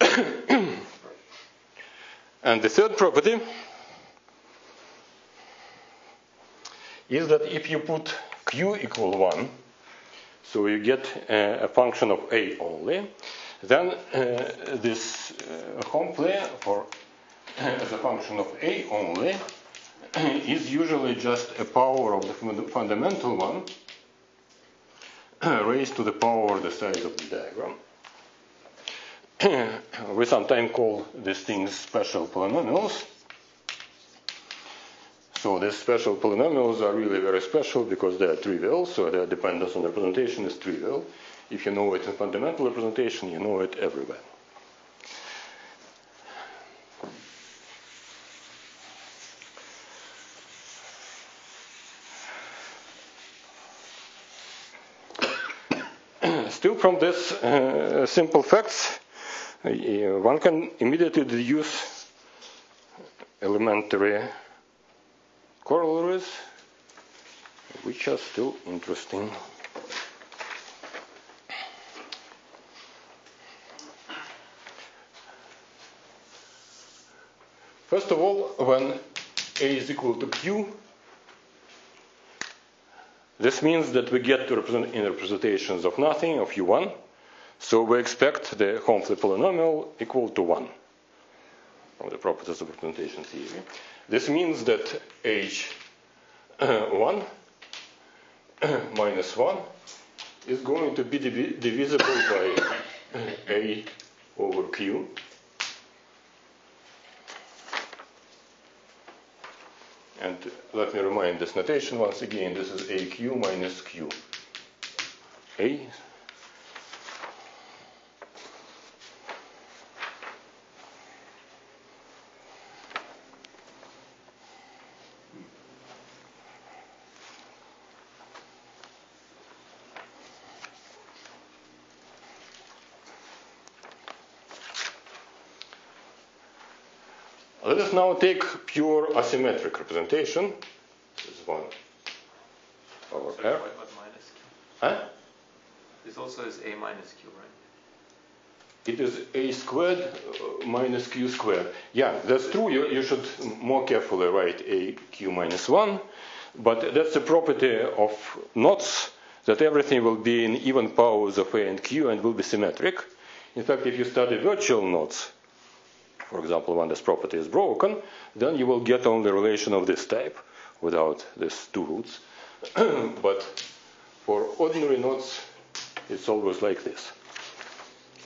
and the third property is that if you put q equal 1, so you get uh, a function of a only, then uh, this uh, Homfly for as a function of a only is usually just a power of the fundamental one raised to the power the size of the diagram. we sometimes call these things special polynomials. So these special polynomials are really very special because they are trivial, so their dependence on representation is trivial. If you know it in fundamental representation, you know it everywhere. Still, from this uh, simple facts, uh, one can immediately deduce elementary corollaries, which are still interesting. First of all, when A is equal to Q, this means that we get to represent in representations of nothing, of U1, so we expect the Homfly polynomial equal to 1. from the properties of representation theory. This means that H1 uh, minus 1 is going to be divi- divisible by A over Q. And let me remind this notation once again. This is AQ minus Q. A now take pure asymmetric representation. This is one over So R. what, what minus q? Huh? This also is a minus q, right? It is a squared uh, minus q squared. Yeah, that's true. You, you should more carefully write a q minus 1. But that's a property of knots that everything will be in even powers of a and q and will be symmetric. In fact, if you study virtual knots, for example, when this property is broken, then you will get only relation of this type without these two roots. but for ordinary knots, it's always like this.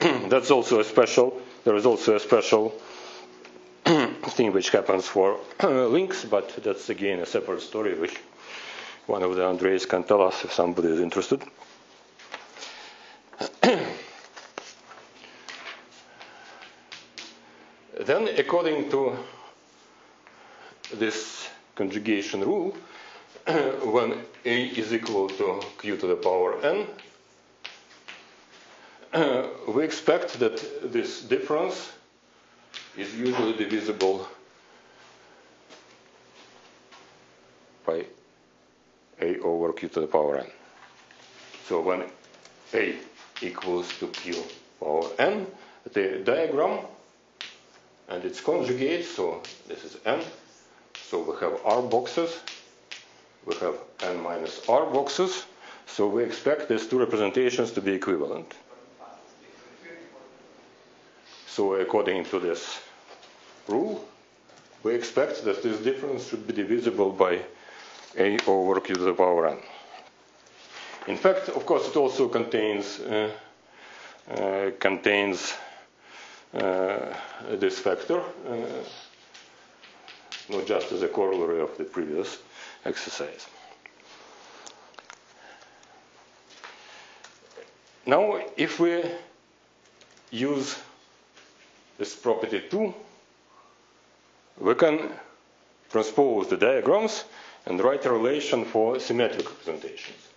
That's also a special, there is also a special thing which happens for links, but that's again a separate story which one of the Andreas can tell us if somebody is interested. Then, according to this conjugation rule, when a is equal to q to the power n, we expect that this difference is usually divisible by a over q to the power n. So when a equals to q power n, the diagram and its conjugate, so this is n, so we have r boxes, we have n minus r boxes, so we expect these two representations to be equivalent. So according to this rule, we expect that this difference should be divisible by a over q to the power n. In fact, of course, it also contains uh, uh, contains this factor, uh, not just as a corollary of the previous exercise. Now, if we use this property 2, we can transpose the diagrams and write a relation for symmetric representations.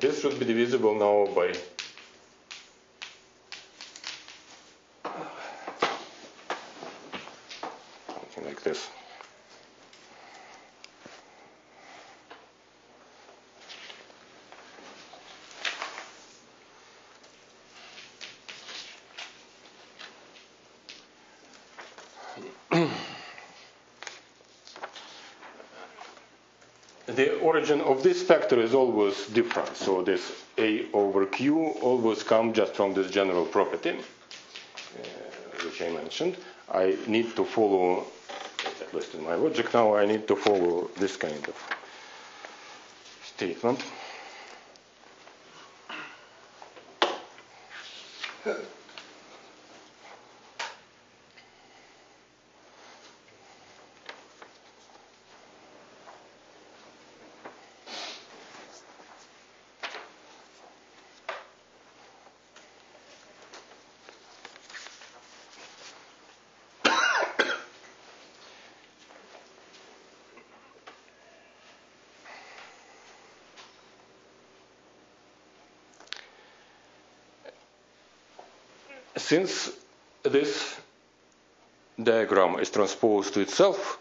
This should be divisible now by something like this. Origin of this factor is always different. So this A over Q always comes just from this general property, uh, which I mentioned. I need to follow, at least in my logic now, I need to follow this kind of statement. Since this diagram is transposed to itself,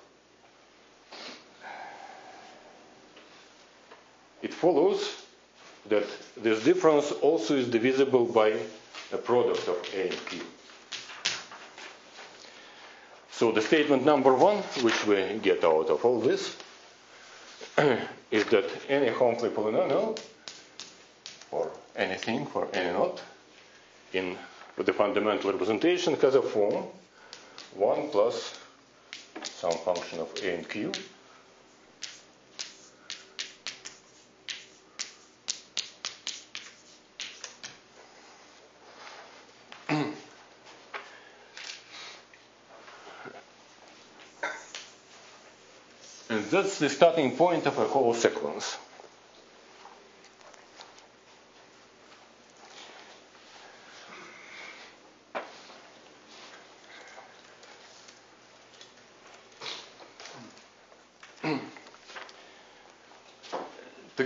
it follows that this difference also is divisible by a product of A and Q. So the statement number one, which we get out of all this, is that any Homfly polynomial or anything, for any knot, in the fundamental representation has a form 1 plus some function of a and q And that's the starting point of a whole sequence.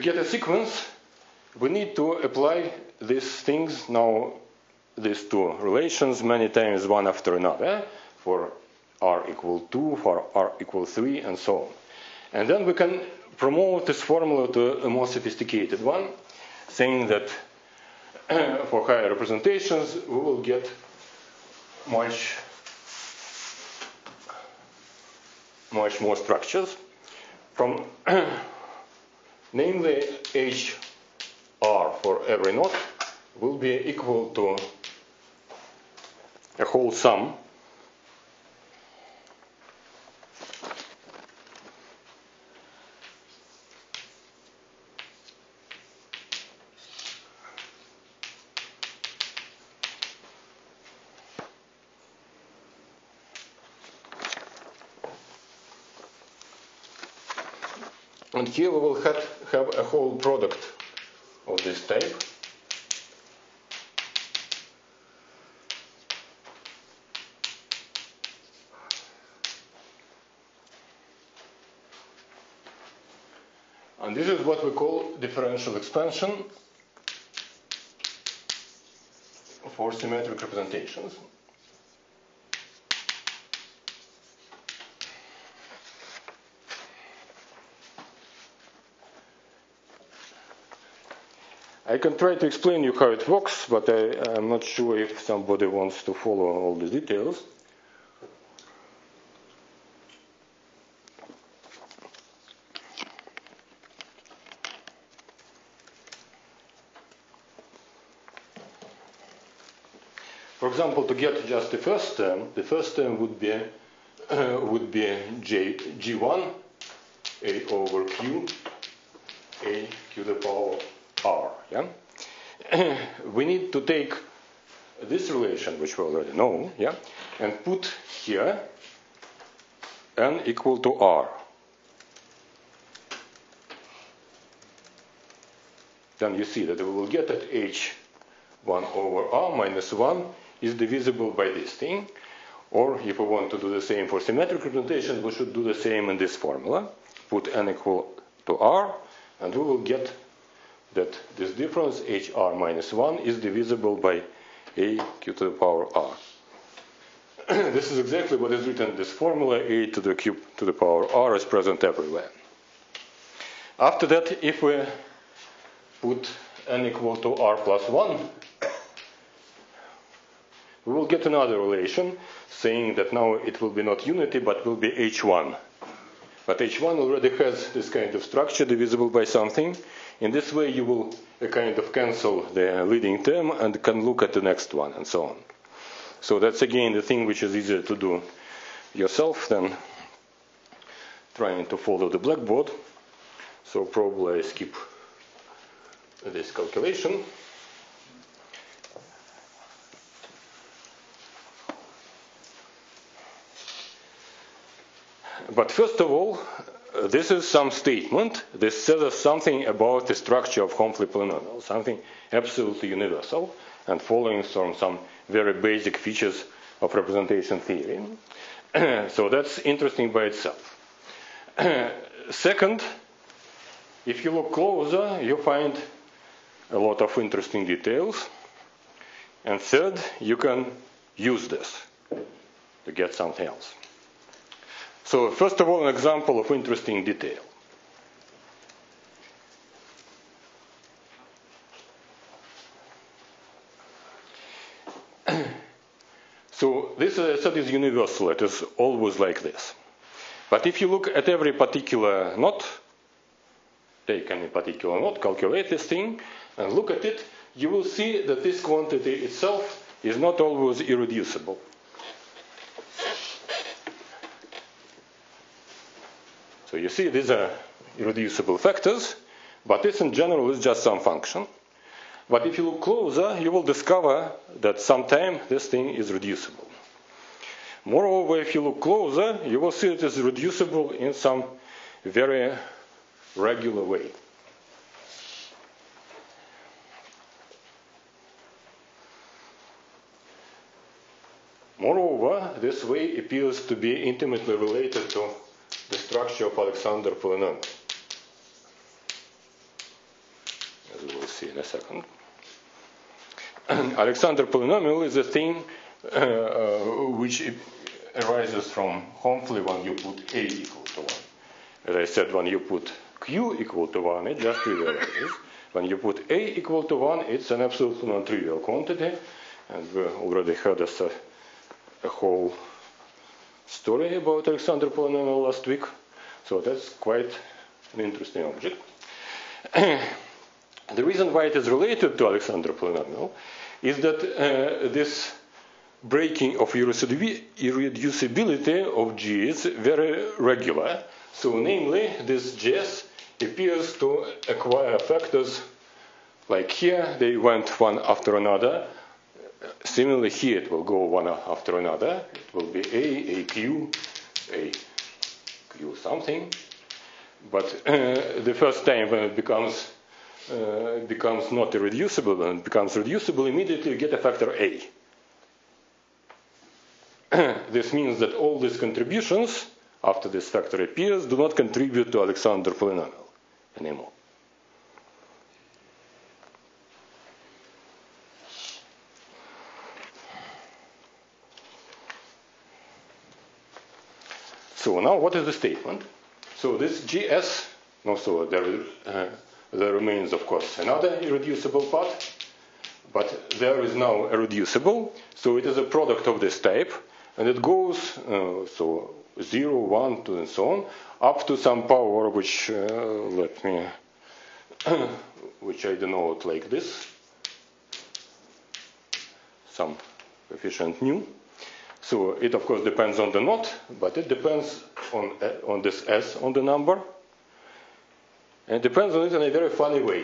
Get a sequence, we need to apply these things now, these two relations, many times one after another, eh? for r equal 2, for r equal 3, and so on. And then we can promote this formula to a more sophisticated one, saying that for higher representations we will get much much more structures from namely HR for every node will be equal to a whole sum. And here we will have, have a whole product of this type. And this is what we call differential expansion for symmetric representations. I can try to explain you how it works, but I, am not sure if somebody wants to follow all the details. For example, to get just the first term, the first term would be uh, would be J, G1 A over Q A Q to the power R. Yeah? we need to take this relation, which we already know, yeah, and put here n equal to r. Then you see that we will get that h1 over r minus 1 is divisible by this thing. Or if we want to do the same for symmetric representation, we should do the same in this formula. Put n equal to r, and we will get that this difference hr minus 1 is divisible by a q to the power r. this is exactly what is written in this formula, a to the cube to the power r is present everywhere. After that, if we put n equal to r plus 1, we will get another relation saying that now it will be not unity but will be h1. But h1 already has this kind of structure divisible by something, in this way, you will uh, kind of cancel the leading term and can look at the next one and so on. So that's again the thing which is easier to do yourself than trying to follow the blackboard. So probably I skip this calculation. But first of all, this is some statement. This says something about the structure of Homfly polynomial, something absolutely universal and following from some very basic features of representation theory. so that's interesting by itself. Second, if you look closer, you find a lot of interesting details. And third, you can use this to get something else. So first of all, an example of interesting detail. so this, uh, I said, is universal. It is always like this. But if you look at every particular knot, take any particular knot, calculate this thing, and look at it, you will see that this quantity itself is not always irreducible. You see these are irreducible factors, but this in general is just some function. But if you look closer, you will discover that sometimes this thing is reducible. Moreover, if you look closer, you will see it is reducible in some very regular way. Moreover, this way appears to be intimately related to the structure of Alexander polynomial. As we will see in a second. Alexander polynomial is a thing uh, uh, which arises from Homfly, when you put a equal to 1. As I said, when you put q equal to 1, it just trivializes. When you put a equal to 1, it's an absolutely non-trivial quantity. And we already heard a, a whole story about Alexander polynomial last week. So that's quite an interesting object. the reason why it is related to Alexander polynomial is that uh, this breaking of irreducibility of G is very regular. So, namely, this Gs appears to acquire factors like here, they went one after another. Similarly, here it will go one after another. It will be A, AQ, AQ something. But uh, the first time when it becomes uh, becomes not irreducible, when it becomes reducible, immediately you get a factor A. this means that all these contributions, after this factor appears, do not contribute to Alexander polynomial anymore. So now what is the statement? So this GS, also there, uh, there remains of course another irreducible part, but there is now a reducible, so it is a product of this type, and it goes uh, so 0, 1, 2, and so on, up to some power which, uh, let me, which I denote like this, some coefficient nu. So it of course depends on the knot, but it depends on, on this s on the number, and it depends on it in a very funny way.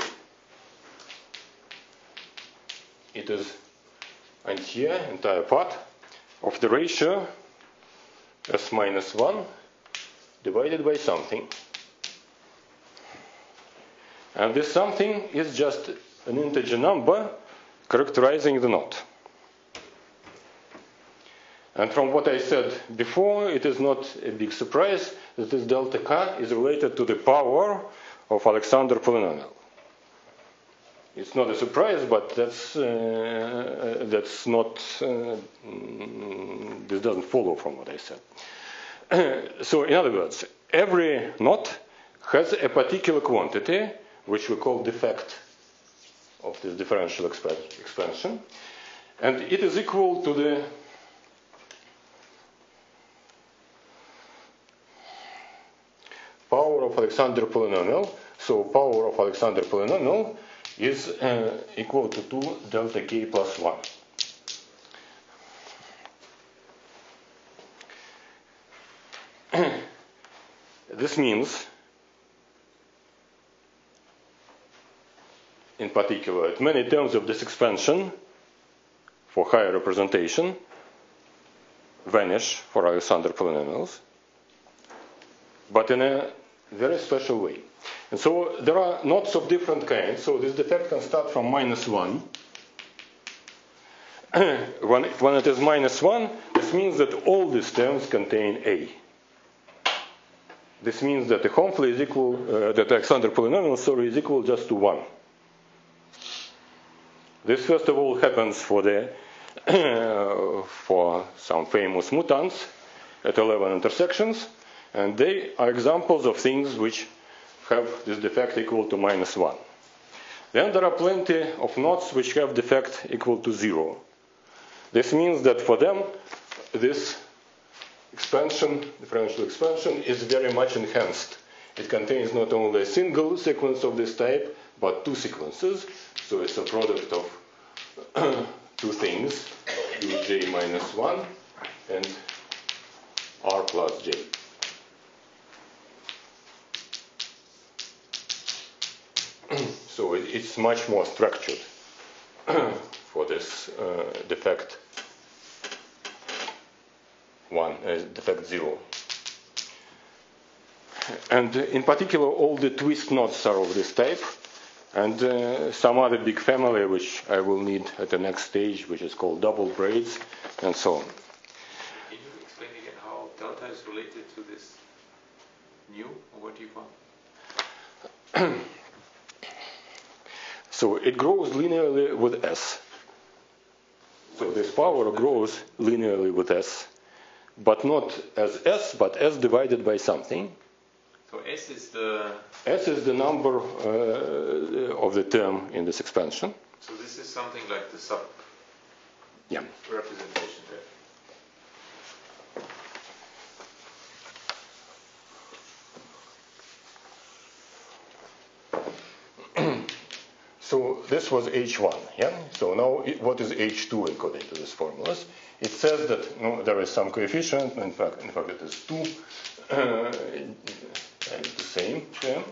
It is, and here, entire part, of the ratio s minus 1 divided by something. And this something is just an integer number characterizing the knot. And from what I said before, it is not a big surprise that this delta k is related to the power of Alexander polynomial. It's not a surprise, but that's, uh, that's not, uh, mm, this doesn't follow from what I said. so, in other words, every knot has a particular quantity, which we call defect of this differential exp expansion, and it is equal to the power Alexander polynomial. So, power of Alexander polynomial is uh, equal to 2 delta k plus 1. this means, in particular, that many terms of this expansion for higher representation vanish for Alexander polynomials, but in a very special way. And so there are knots of different kinds. So this defect can start from minus 1. when, when it is minus 1, this means that all these terms contain A. This means that the Homfly is equal, uh, that Alexander polynomial, sorry, is equal just to 1. This first of all happens for the for some famous mutants at 11 intersections, and they are examples of things which have this defect equal to minus 1. Then there are plenty of knots which have defect equal to 0. This means that for them, this expansion, differential expansion, is very much enhanced. it contains not only a single sequence of this type, but two sequences. So it's a product of two things, uj minus 1 and r plus j. it's much more structured for this uh, defect 1, uh, defect 0. And in particular, all the twist knots are of this type, and uh, some other big family which I will need at the next stage, which is called double braids, and so on. Can you explain again how delta is related to this new, or what do you want? So it grows linearly with S. So this power grows linearly with S, but not as S, but S divided by something. So S is the, S is the number uh, of the term in this expansion. so this is something like the sub Yeah. representation there. So this was H1, yeah? So now what is H2 according to these formulas? It says that you know, there is some coefficient, in fact, in fact it is 2, uh, and the same term.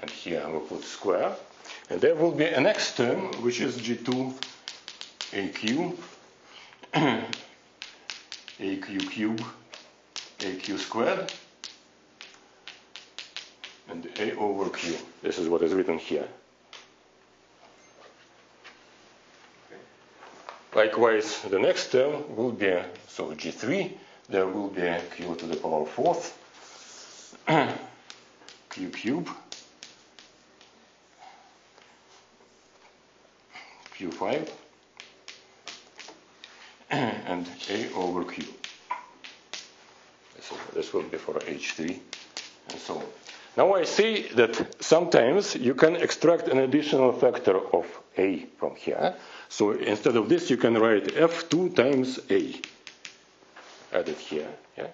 And here I will put square. And there will be a next term, which is G2 AQ, AQ cube, AQ squared, and A over Q. This is what is written here. Likewise, the next term will be, so G3, there will be Q to the power fourth, Q cube, Q5, and A over Q. So this will be for H3, and so on. Now I see that sometimes you can extract an additional factor of A from here. So instead of this, you can write F2 times A added here. Yeah?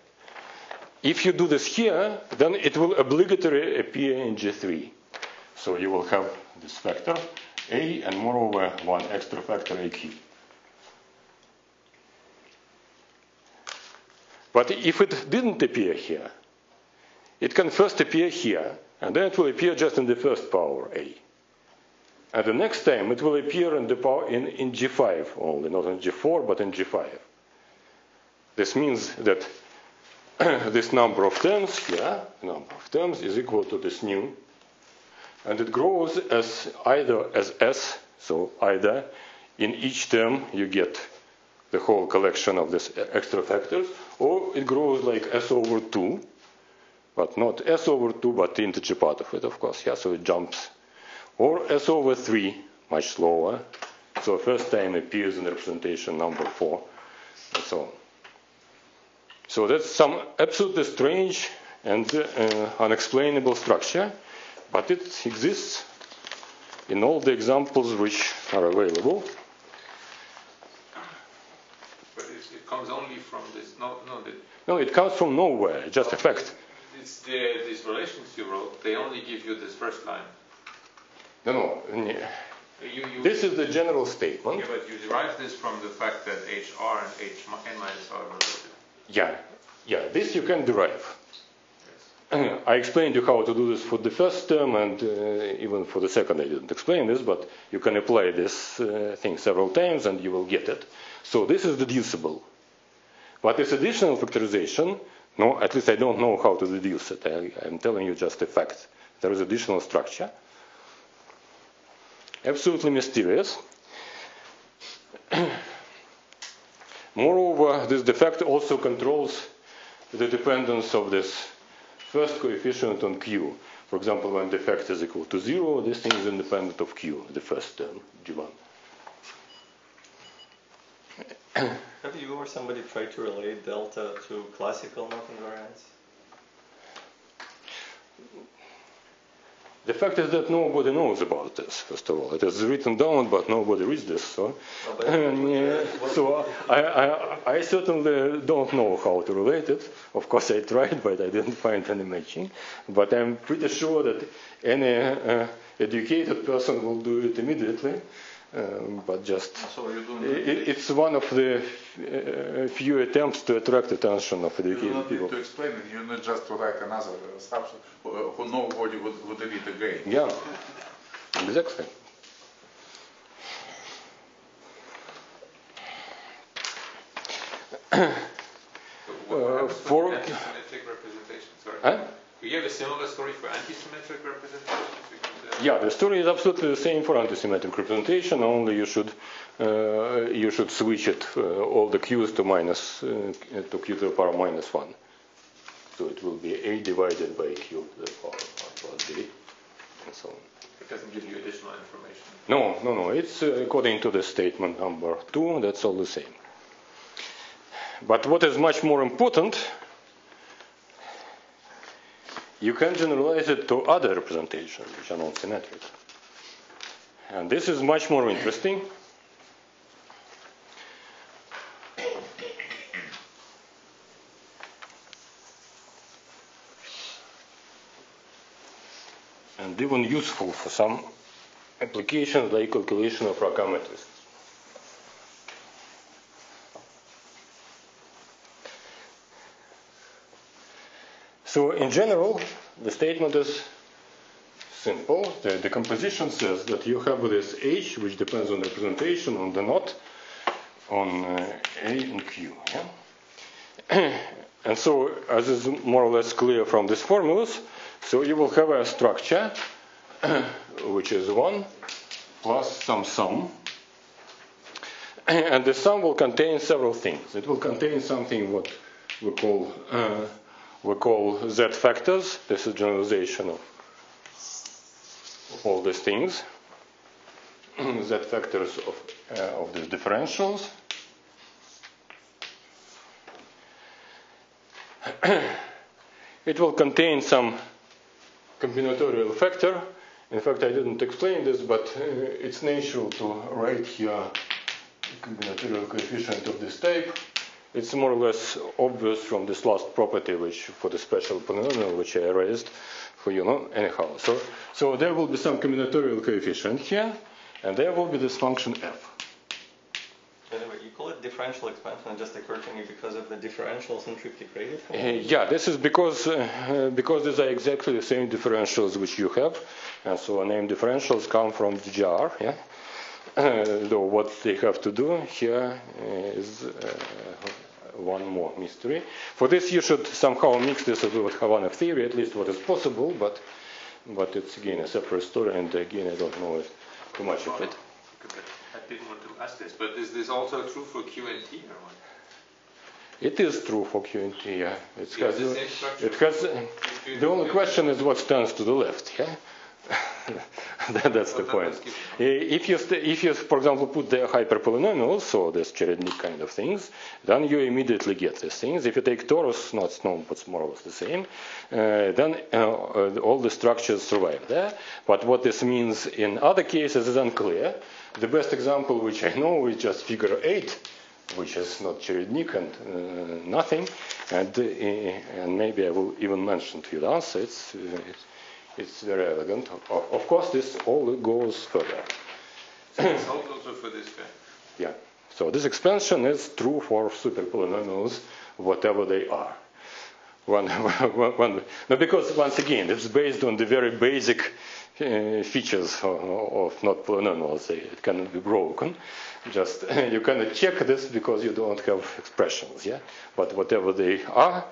If you do this here, then it will obligatory appear in G3. So you will have this factor A and moreover one extra factor AQ. But if it didn't appear here, it can first appear here, and then it will appear just in the first power, A. And the next time it will appear in, the power, in, in G5 only, not in G4, but in G5. This means that this number of terms here, number of terms, is equal to this new, and it grows as either as S, so either in each term you get the whole collection of these extra factors, or it grows like S over 2, but not s over 2, but the integer part of it, of course. Yeah, so it jumps. Or s over 3, much slower. So first time appears in representation number 4, and so on. So that's some absolutely strange and uh, unexplainable structure, but it exists in all the examples which are available. But it comes only from this, no, no, the, No, it comes from nowhere, just a fact. It's the, these relations you wrote, they only give you this first line. No, no. You, you, This is the general statement. yeah, but you derive this from the fact that HR and H n minus R are related. Yeah, yeah, this you can derive. Yes. I explained you how to do this for the first term, and uh, even for the second I didn't explain this, but you can apply this uh, thing several times and you will get it. So this is deducible. But this additional factorization, no, at least I don't know how to deduce it. I, I'm telling you just a fact. There is additional structure. Absolutely mysterious. Moreover, this defect also controls the dependence of this first coefficient on q. For example, when defect is equal to zero, this thing is independent of q, the first term, g1. Have you or somebody tried to relate delta to classical invariants? The fact is that nobody knows about this, first of all. It is written down, but nobody reads this. So, but uh, so I, I, I certainly don't know how to relate it. Of course, I tried, but I didn't find any matching. But I'm pretty sure that any uh, educated person will do it immediately. Um, but just So you do i- not, i- it's one of the uh, few attempts to attract attention of you do educated not need people. to explain it, you need just to write another stuff who, who nobody would, would read again. Yeah, exactly. What Uh, happens for- anti-symmetric representation? Sorry. Huh? Do you have a similar story for anti-symmetric representations? Uh, Yeah, the story is absolutely the same for antisymmetric representation. Only you should uh, you should switch it uh, all the q's to minus uh, to q to the power minus one. So it will be a divided by q to the power plus b, and so on. It doesn't give you additional information. No, no, no. It's uh, according to the statement number two. That's all the same. But what is much more important, you can generalize it to other representations which are not symmetric. And this is much more interesting. And even useful for some applications like calculation of Racah matrices. So in general, the statement is simple. The decomposition says that you have this H, which depends on the representation on the knot, on uh, A and Q. Yeah? and so, as is more or less clear from these formulas, so you will have a structure which is 1 plus some sum. And the sum will contain several things. It will contain something what we call uh, we call z factors. This is generalization of all these things. z factors of uh, of these differentials. it will contain some combinatorial factor. In fact, I didn't explain this, but uh, it's natural to write here combinatorial coefficient of this type. It's more or less obvious from this last property, which for the special polynomial, which I raised for you. Know, anyhow, so so there will be some combinatorial coefficient here, and there will be this function f. By the way, you call it differential expansion. It just occurred to me because of the differentials in triptych radius. Uh, yeah, this is because uh, because these are exactly the same differentials which you have, and so named differentials come from GR. Yeah. Uh, though what they have to do here is uh, one more mystery. For this, you should somehow mix this with Khovanov theory, at least what is possible. But but it's again a separate story, and again I don't know too much of it. I didn't want to ask this, but is this also true for Q and T or what? It is true for QNT. Yeah, it Yeah, has. the. It has. The only question is what stands to the left. Yeah. That- That's the point. If you, st- if you, for example, put the hyperpolynomials, so this Cherednik kind of things, then you immediately get these things. If you take torus, not known, but more or less the same, uh, then uh, uh, all the structures survive there. But what this means in other cases is unclear. The best example which I know is just figure 8, which is not Cherednik and uh, nothing. And, uh, and maybe I will even mention to you the answer. It's, uh, it's, it's very elegant. Of, of course, this all goes further. It's also for this guy. Yeah. So this expansion is true for superpolynomials, whatever they are. One, one, one, no, because once again, it's based on the very basic uh, features of, of knot polynomials. It cannot be broken. Just you cannot check this because you don't have expressions. Yeah. But whatever they are,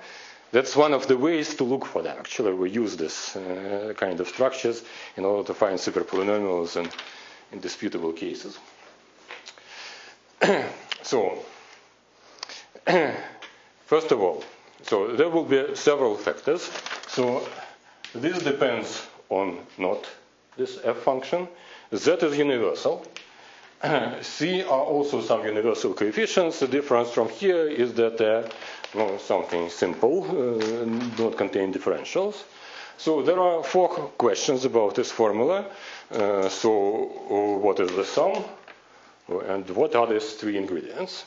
that's one of the ways to look for them. Actually, we use this uh, kind of structures in order to find superpolynomials in indisputable cases. so, first of all, so there will be several factors. So this depends on not this f function. Z is universal. C are also some universal coefficients. The difference from here is that they're well, something simple, uh, don't contain differentials. So there are four questions about this formula. Uh, so uh, what is the sum? And what are these three ingredients?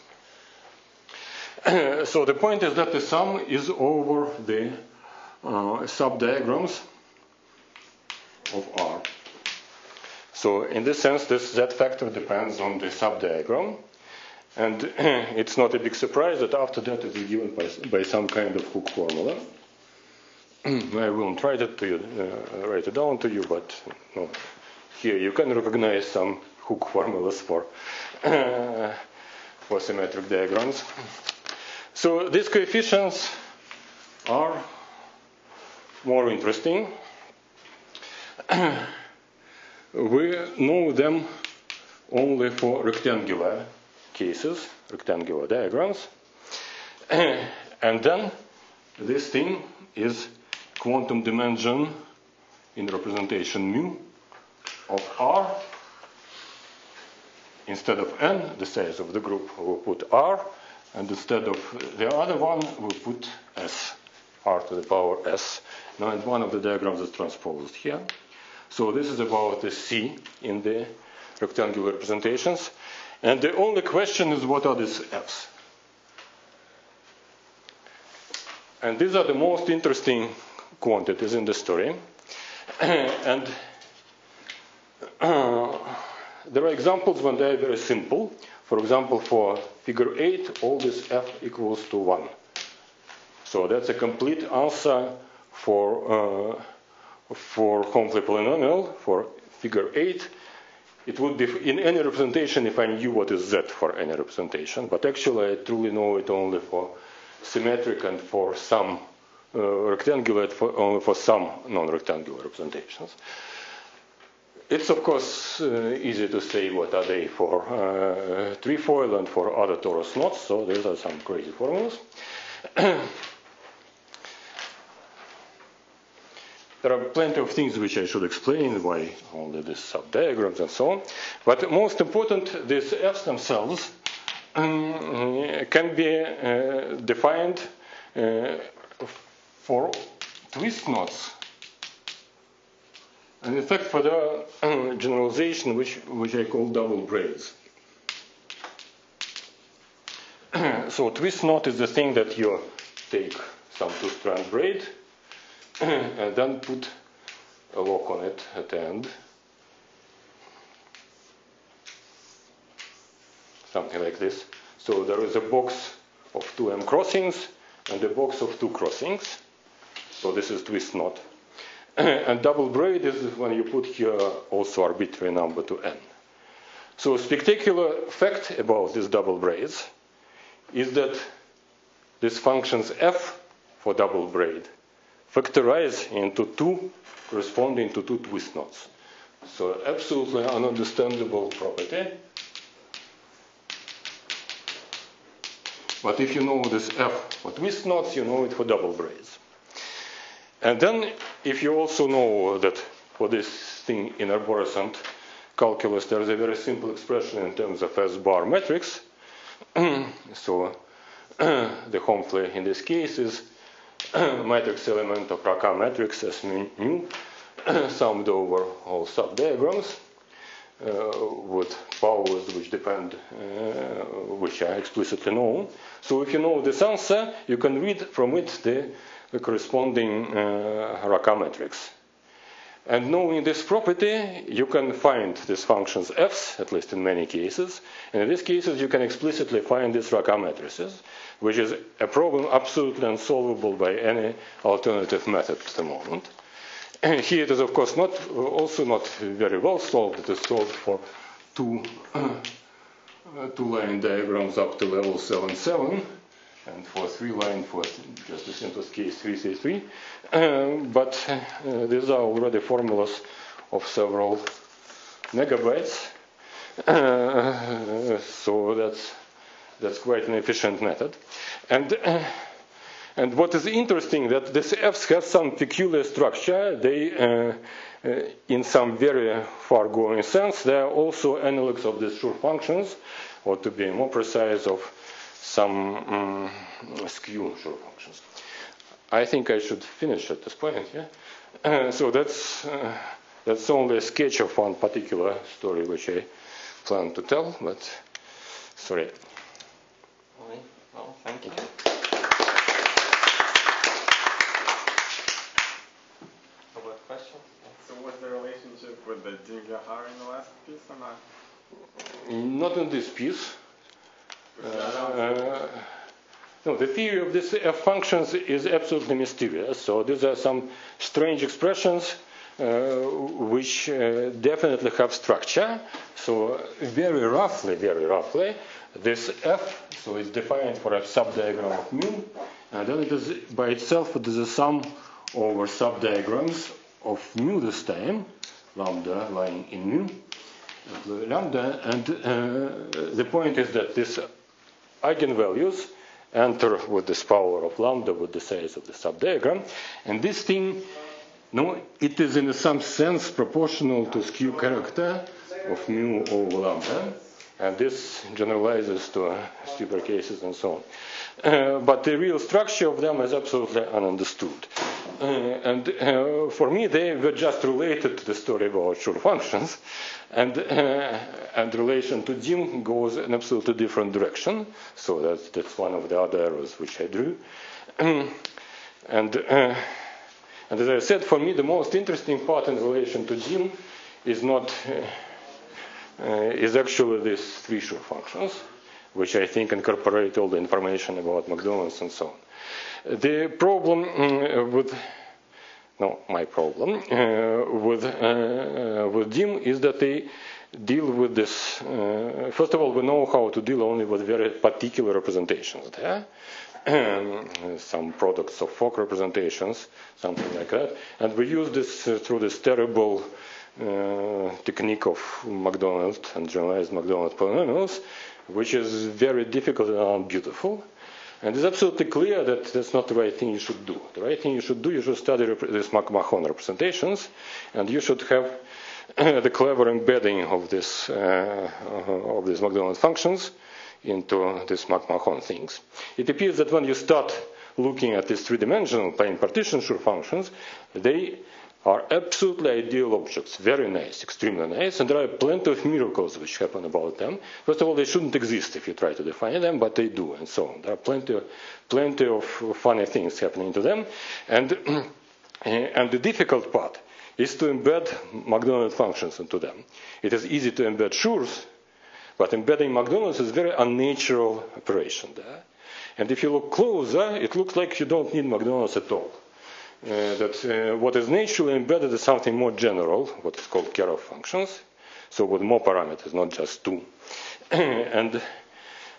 so the point is that the sum is over the uh, subdiagrams of R. So in this sense, this Z factor depends on the subdiagram. And it's not a big surprise that after that it is given by, by some kind of hook formula. I won't write it to you, uh, write it down to you, but no. here you can recognize some hook formulas for, for symmetric diagrams. So these coefficients are more interesting. we know them only for rectangular cases, rectangular diagrams. and then this thing is quantum dimension in representation mu of R. Instead of n, the size of the group, we put R, and instead of the other one, we put S, R to the power S. Now, one of the diagrams is transposed here. So this is about the C in the rectangular representations. And the only question is what are these Fs? And these are the most interesting quantities in the story. and uh, there are examples when they are very simple. For example, for figure 8, all this f equals to 1. So that's a complete answer for, uh, for Homfly polynomial, for figure 8. It would be in any representation if I knew what is z for any representation, but actually I truly know it only for symmetric and for some uh, rectangular, for, only for some non-rectangular representations. It's of course uh, easy to say what are they for uh, trefoil and for other torus knots, so these are some crazy formulas. There are plenty of things which I should explain, why only these subdiagrams and so on. But most important, these f's themselves um, can be uh, defined uh, for twist knots. And in fact, for the uh, generalization, which, which I call double braids. so twist knot is the thing that you take some two-strand braid and then put a lock on it at the end. Something like this. So there is a box of two M crossings and a box of two crossings. So this is twist knot. and double braid is when you put here also arbitrary number to n. So spectacular fact about these double braids is that these functions f for double braid factorize into two corresponding to two twist knots. So absolutely ununderstandable property. But if you know this F for twist knots, you know it for double braids. And then if you also know that for this thing in arborescent calculus, there is a very simple expression in terms of S bar matrix. so the Homfly in this case is matrix element of Racah matrix as mu summed over all subdiagrams uh, with powers which depend, uh, which are explicitly known. So if you know this answer, you can read from it the, the corresponding uh, Racah matrix. And knowing this property, you can find these functions f's, at least in many cases. And in these cases, you can explicitly find these Racah matrices, which is a problem absolutely unsolvable by any alternative method at the moment. And here it is, of course, not also not very well solved. It is solved for two, uh, two line diagrams up to level 7, 7 and for three line for just the simplest case 333. Um, but uh, these are already formulas of several megabytes. Uh, so that's that's quite an efficient method. And uh, and what is interesting that these f's have some peculiar structure. They, uh, uh, in some very far-going sense, they are also analogs of these Schur functions, or to be more precise, of some um, skew Schur functions. I think I should finish at this point. Yeah. so that's, uh, that's only a sketch of one particular story which I plan to tell, but sorry. Okay. Well, thank you. Other questions? So what's the relationship with the Ding-Iohara in the last piece or not? Not in this piece. Uh, no, the theory of these f functions is absolutely mysterious. So these are some strange expressions uh, which uh, definitely have structure. So very roughly, very roughly, this f, so it's defined for a subdiagram of mu, and then it is by itself it is a sum over subdiagrams of mu this time, lambda lying in mu, lambda, and uh, the point is that these eigenvalues enter with this power of lambda with the size of the subdiagram, and this thing, no, it is in some sense proportional to skew character of mu over lambda, and this generalizes to uh, super cases and so on. Uh, but the real structure of them is absolutely ununderstood. Uh, and uh, for me, they were just related to the story about Schur functions, and uh, and relation to DIM goes in absolutely different direction. So that's that's one of the other arrows which I drew. and uh, and as I said, for me, the most interesting part in relation to DIM is not uh, is actually these three functions, which I think incorporate all the information about Macdonald's and so on. The problem mm, with no, my problem uh, with uh, with DIM is that they deal with this. Uh, first of all, we know how to deal only with very particular representations there. some products of Fock representations, something like that, and we use this uh, through this terrible uh, technique of Macdonald and generalized Macdonald polynomials, which is very difficult and unbeautiful. And it's absolutely clear that that's not the right thing you should do. The right thing you should do, you should study rep- these MacMahon representations, and you should have the clever embedding of this uh, of these Macdonald functions into these MacMahon things. It appears that when you start looking at these three-dimensional plane partition Schur functions, they are absolutely ideal objects, very nice, extremely nice, and there are plenty of miracles which happen about them. First of all, they shouldn't exist if you try to define them, but they do, and so on. There are plenty, of, plenty of funny things happening to them, and and the difficult part is to embed Macdonald functions into them. It is easy to embed Schurs, but embedding Macdonald's is a very unnatural operation there. And if you look closer, it looks like you don't need Macdonald's at all. Uh, that uh, what is naturally embedded is something more general, what is called Kerov functions, so with more parameters, not just two. and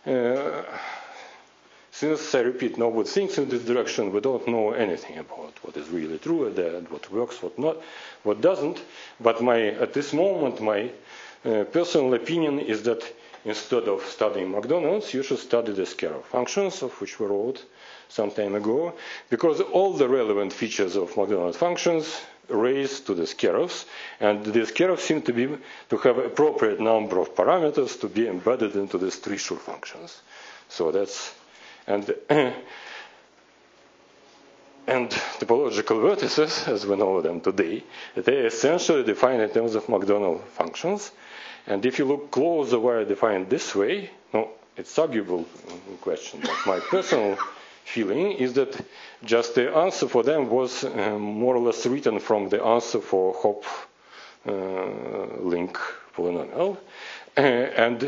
uh, since I repeat, nobody thinks in this direction, we don't know anything about what is really true and what works, what not, what doesn't. But my, at this moment, my uh, personal opinion is that instead of studying Macdonald's, you should study the Kerov functions, of which we wrote some time ago, because all the relevant features of Macdonald functions raise to the Kerovs, and the Kerovs seem to be to have appropriate number of parameters to be embedded into these three functions. So that's and and topological vertices, as we know them today, they essentially define in terms of Macdonald functions. And if you look closer where I define this way, no, it's arguable question, but my personal feeling is that just the answer for them was uh, more or less written from the answer for Hopf uh, link polynomial. Uh, and,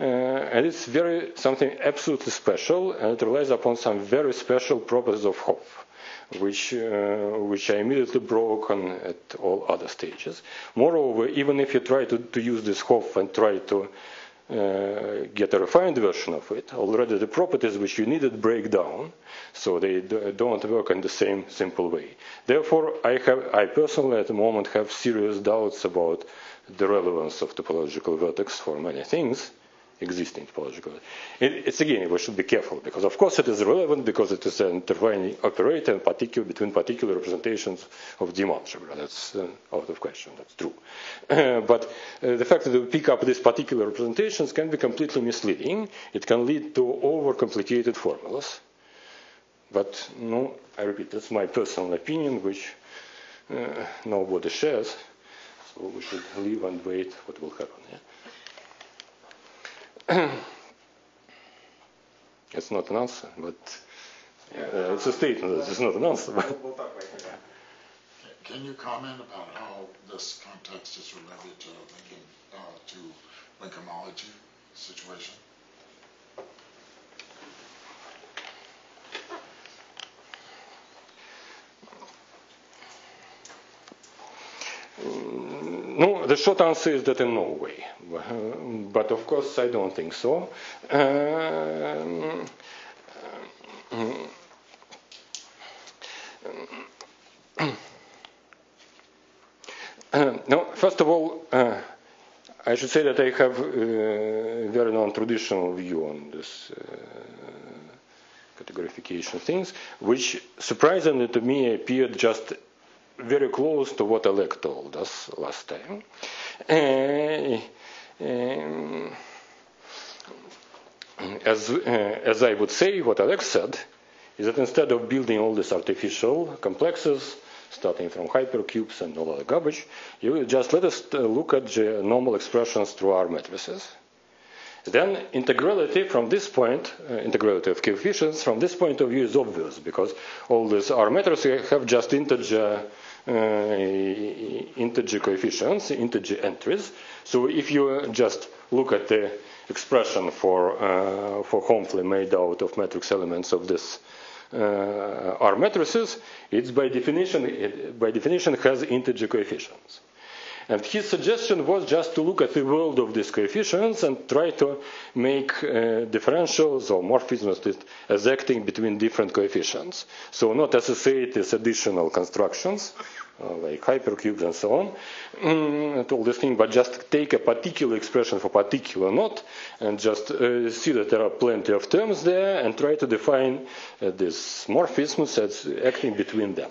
uh, and it's very something absolutely special, and it relies upon some very special properties of Hopf. Which, uh, which I immediately broke on at all other stages. Moreover, even if you try to, to use this Hopf and try to uh, get a refined version of it, already the properties which you needed break down, so they don't work in the same simple way. Therefore, I, have, I personally at the moment have serious doubts about the relevance of topological vertex for many things existing it's again, we should be careful because, of course, it is relevant because it is an intervening operator in particular between particular representations of algebra. That's uh, out of question. That's true. Uh, but uh, the fact that we pick up these particular representations can be completely misleading. It can lead to overcomplicated formulas. But no, I repeat, that's my personal opinion, which uh, nobody shares. So we should leave and wait what will happen. Yeah? it's not an answer, but uh, it's a statement. It's not an answer. But. Can you comment about how this context is related to Lincoln, uh, to link homology situation? No, the short answer is that in no way. But of course, I don't think so. Um, uh, no, first of all, uh, I should say that I have a very non-traditional view on this uh, categorification things, which surprisingly to me appeared just very close to what Oleg told us last time. Uh, um, as, uh, as I would say, what Alex said is that instead of building all these artificial complexes, starting from hypercubes and all other garbage, you just let us look at the normal expressions through R matrices. Then integrality from this point, uh, integrality of coefficients from this point of view is obvious because all these R matrices have just integer uh, integer coefficients, integer entries. So if you just look at the expression for uh, for Homfly made out of matrix elements of this uh, R matrices, it's by definition it, by definition has integer coefficients. And his suggestion was just to look at the world of these coefficients and try to make uh, differentials or morphisms as acting between different coefficients. So not associate these additional constructions, uh, like hypercubes and so on, mm, and all this thing, but just take a particular expression for particular knot and just uh, see that there are plenty of terms there and try to define uh, these morphisms as acting between them.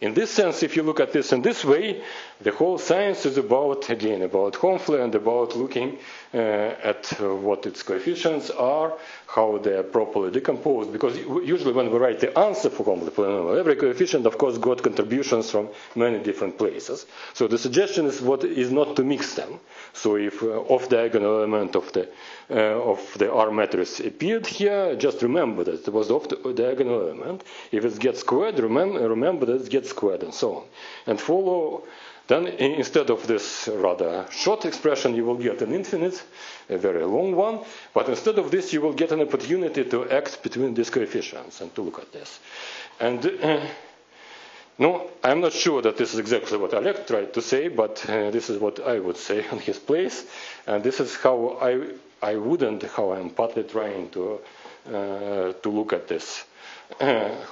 In this sense, if you look at this in this way, the whole science is about, again, about Homfly and about looking uh, at uh, what its coefficients are, how they are properly decomposed. Because usually when we write the answer for Homfly polynomial, every coefficient, of course, got contributions from many different places. So the suggestion is what is not to mix them. So if uh, off-diagonal element of the uh, of the R matrix appeared here, just remember that it was off-diagonal element. If it gets squared, remember, remember that it gets squared and so on. And follow then instead of this rather short expression, you will get an infinite, a very long one. But instead of this, you will get an opportunity to act between these coefficients and to look at this. And uh, no, I'm not sure that this is exactly what Oleg tried to say, but uh, this is what I would say on his place. And this is how I, I wouldn't, how I'm partly trying to, uh, to look at this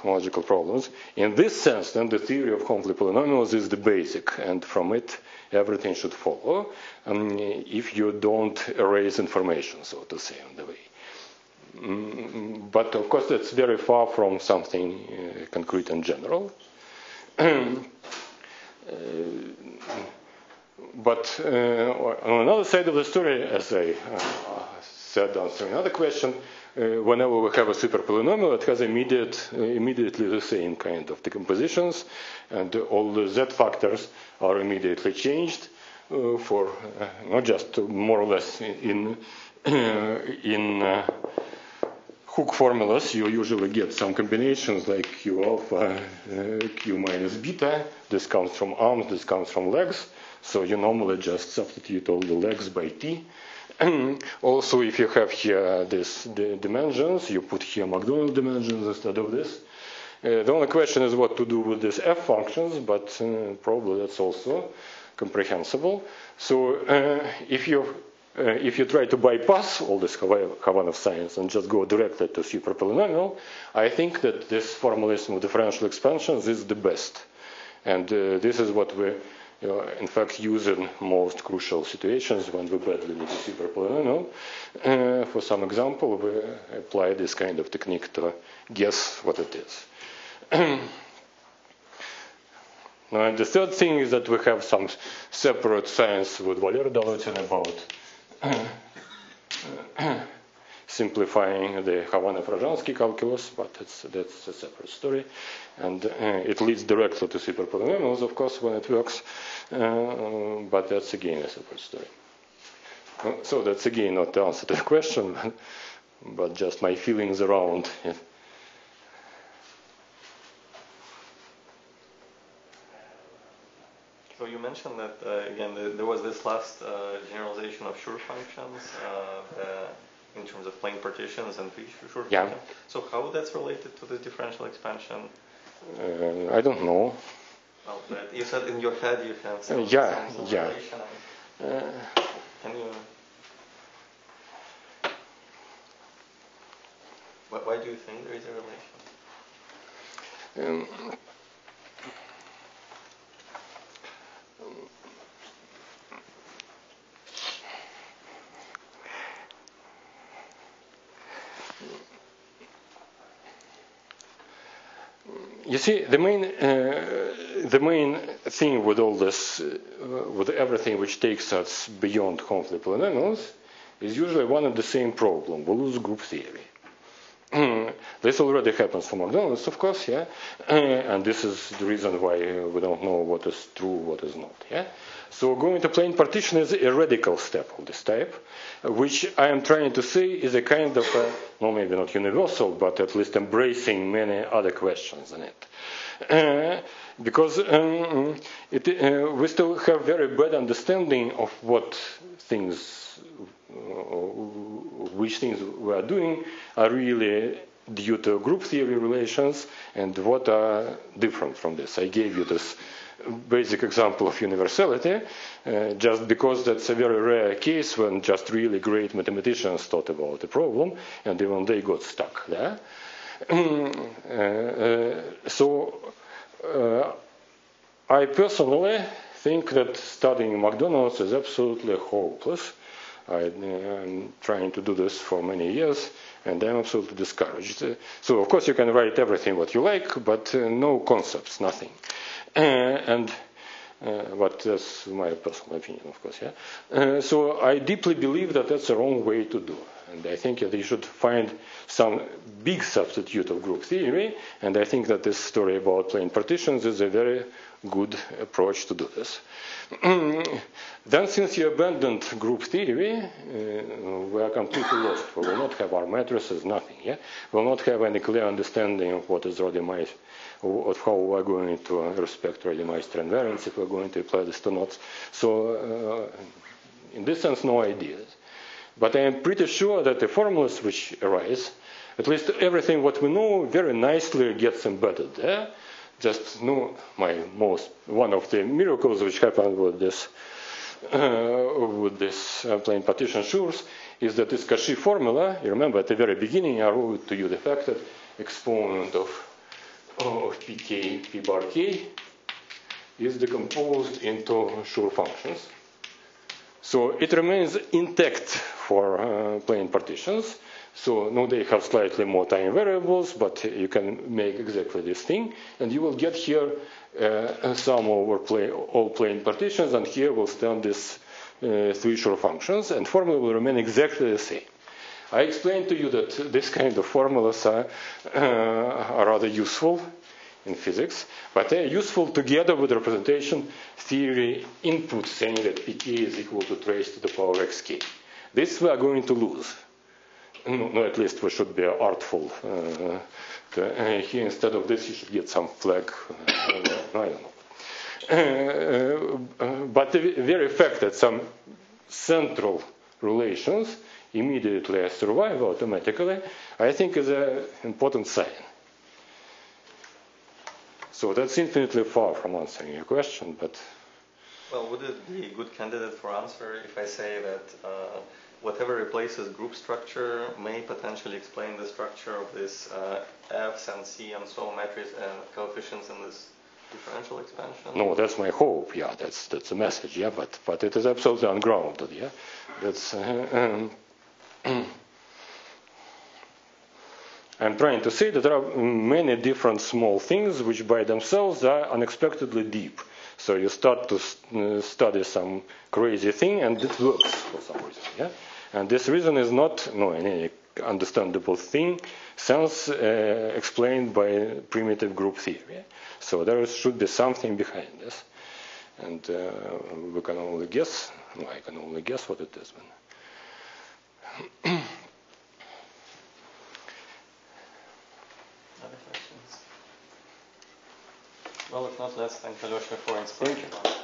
logical problems. In this sense, then the theory of Homfly polynomials is the basic, and from it everything should follow. Um, if you don't erase information, so to say, on the way. Mm, but of course, that's very far from something uh, concrete and general. uh, but uh, on another side of the story, as I uh, said answering another question, uh, whenever we have a super polynomial, it has immediate, uh, immediately the same kind of decompositions, and all the z factors are immediately changed uh, for not just more or less in in hook formulas, you usually get some combinations like q alpha, uh, q minus beta. This comes from arms, this comes from legs. So you normally just substitute all the legs by t. also, if you have here these the dimensions, you put here Macdonald dimensions instead of this. Uh, the only question is what to do with these f functions, but uh, probably that's also comprehensible. So uh, if you uh, if you try to bypass all this Khovanov science and just go directly to superpolynomial, I think that this formalism of differential expansions is the best. And uh, this is what we you know, in fact use in most crucial situations when we badly need a super polynomial. Uh, for some example, we apply this kind of technique to guess what it is. now, and the third thing is that we have some separate science with Valery Dolotin about simplifying the Khovanov-Rozansky calculus, but that's, that's a separate story. And uh, it leads directly to superpolynomials, of course, when it works, uh, but that's again a separate story. Uh, so that's again not the answer to the question, but just my feelings around it. So you mentioned that uh, again the, there was this last uh, generalization of Schur functions uh, in terms of plane partitions and Schur Yeah. So how that's related to the differential expansion? Uh, I don't know. Well, that you said in your head you have some, Yeah, some yeah. relation. Can you? Why, why do you think there is a relation? Um, you see, the main, uh, the main thing with all this, uh, with everything which takes us beyond conflict polynomials, is usually one and the same problem. We lose group theory. This already happens for Macdonald's, of course, yeah, uh, and this is the reason why we don't know what is true, what is not, yeah. So going to plane partition is a radical step of this type, which I am trying to say is a kind of, a, no, maybe not universal, but at least embracing many other questions in it. Uh, because um, it, uh, we still have very bad understanding of what things, uh, which things we are doing are really due to group theory relations and what are different from this. I gave you this basic example of universality, uh, just because that's a very rare case when just really great mathematicians thought about the problem and even they got stuck there. uh, uh, so uh, I personally think that studying Macdonald's is absolutely hopeless. I, am trying to do this for many years, and I'm absolutely discouraged. so, of course, you can write everything what you like, but uh, no concepts, nothing. Uh, and uh, but that's my personal opinion, of course. Yeah. Uh, so I deeply believe that that's the wrong way to do, and I think that they should find some big substitute of group theory. And I think that this story about plane partitions is a very good approach to do this. then, since you abandoned group theory, uh, we are completely lost. We will not have R matrices, nothing. Yeah, we will not have any clear understanding of what is Rodin of how we're going to respect Reidemeister invariance if we're going to apply this to knots. So, uh, in this sense, no ideas. But I am pretty sure that the formulas which arise, at least everything what we know, very nicely gets embedded there. Just know my most one of the miracles which happened with this uh, with this uh, plane partition Schurs is that this Cauchy formula. You remember at the very beginning I wrote to you the fact that exponent of of pk, p bar k, is decomposed into Schur functions. So it remains intact for uh, plane partitions. So now they have slightly more time variables, but you can make exactly this thing, and you will get here uh, sum over plane, all plane partitions, and here will stand these uh, three Schur functions, and formula will remain exactly the same. I explained to you that this kind of formulas are, uh, are rather useful in physics, but they're useful together with representation theory input saying that pk is equal to trace to the power xk. This we are going to lose. No, no at least we should be artful. Uh, to, uh, here, instead of this, you should get some flag. Uh, I don't know. Uh, uh, but the very fact that some central relations immediately survive automatically, I think is an important sign. So that's infinitely far from answering your question, but. Well, would it be a good candidate for answer if I say that uh, whatever replaces group structure may potentially explain the structure of this uh, Fs and C and so matrix and coefficients in this differential expansion? No, that's my hope. Yeah, that's that's a message. Yeah, but but it is absolutely ungrounded. Yeah, that's. Uh, um, I'm trying to say that there are many different small things which by themselves are unexpectedly deep. So you start to st- study some crazy thing and it works for some reason. Yeah? And this reason is not no, any understandable thing, sense uh, explained by primitive group theory. So there should be something behind this, and uh, we can only guess. No, I can only guess what it is. Other questions? Well, if not, let's thank Alyosha for inspiration.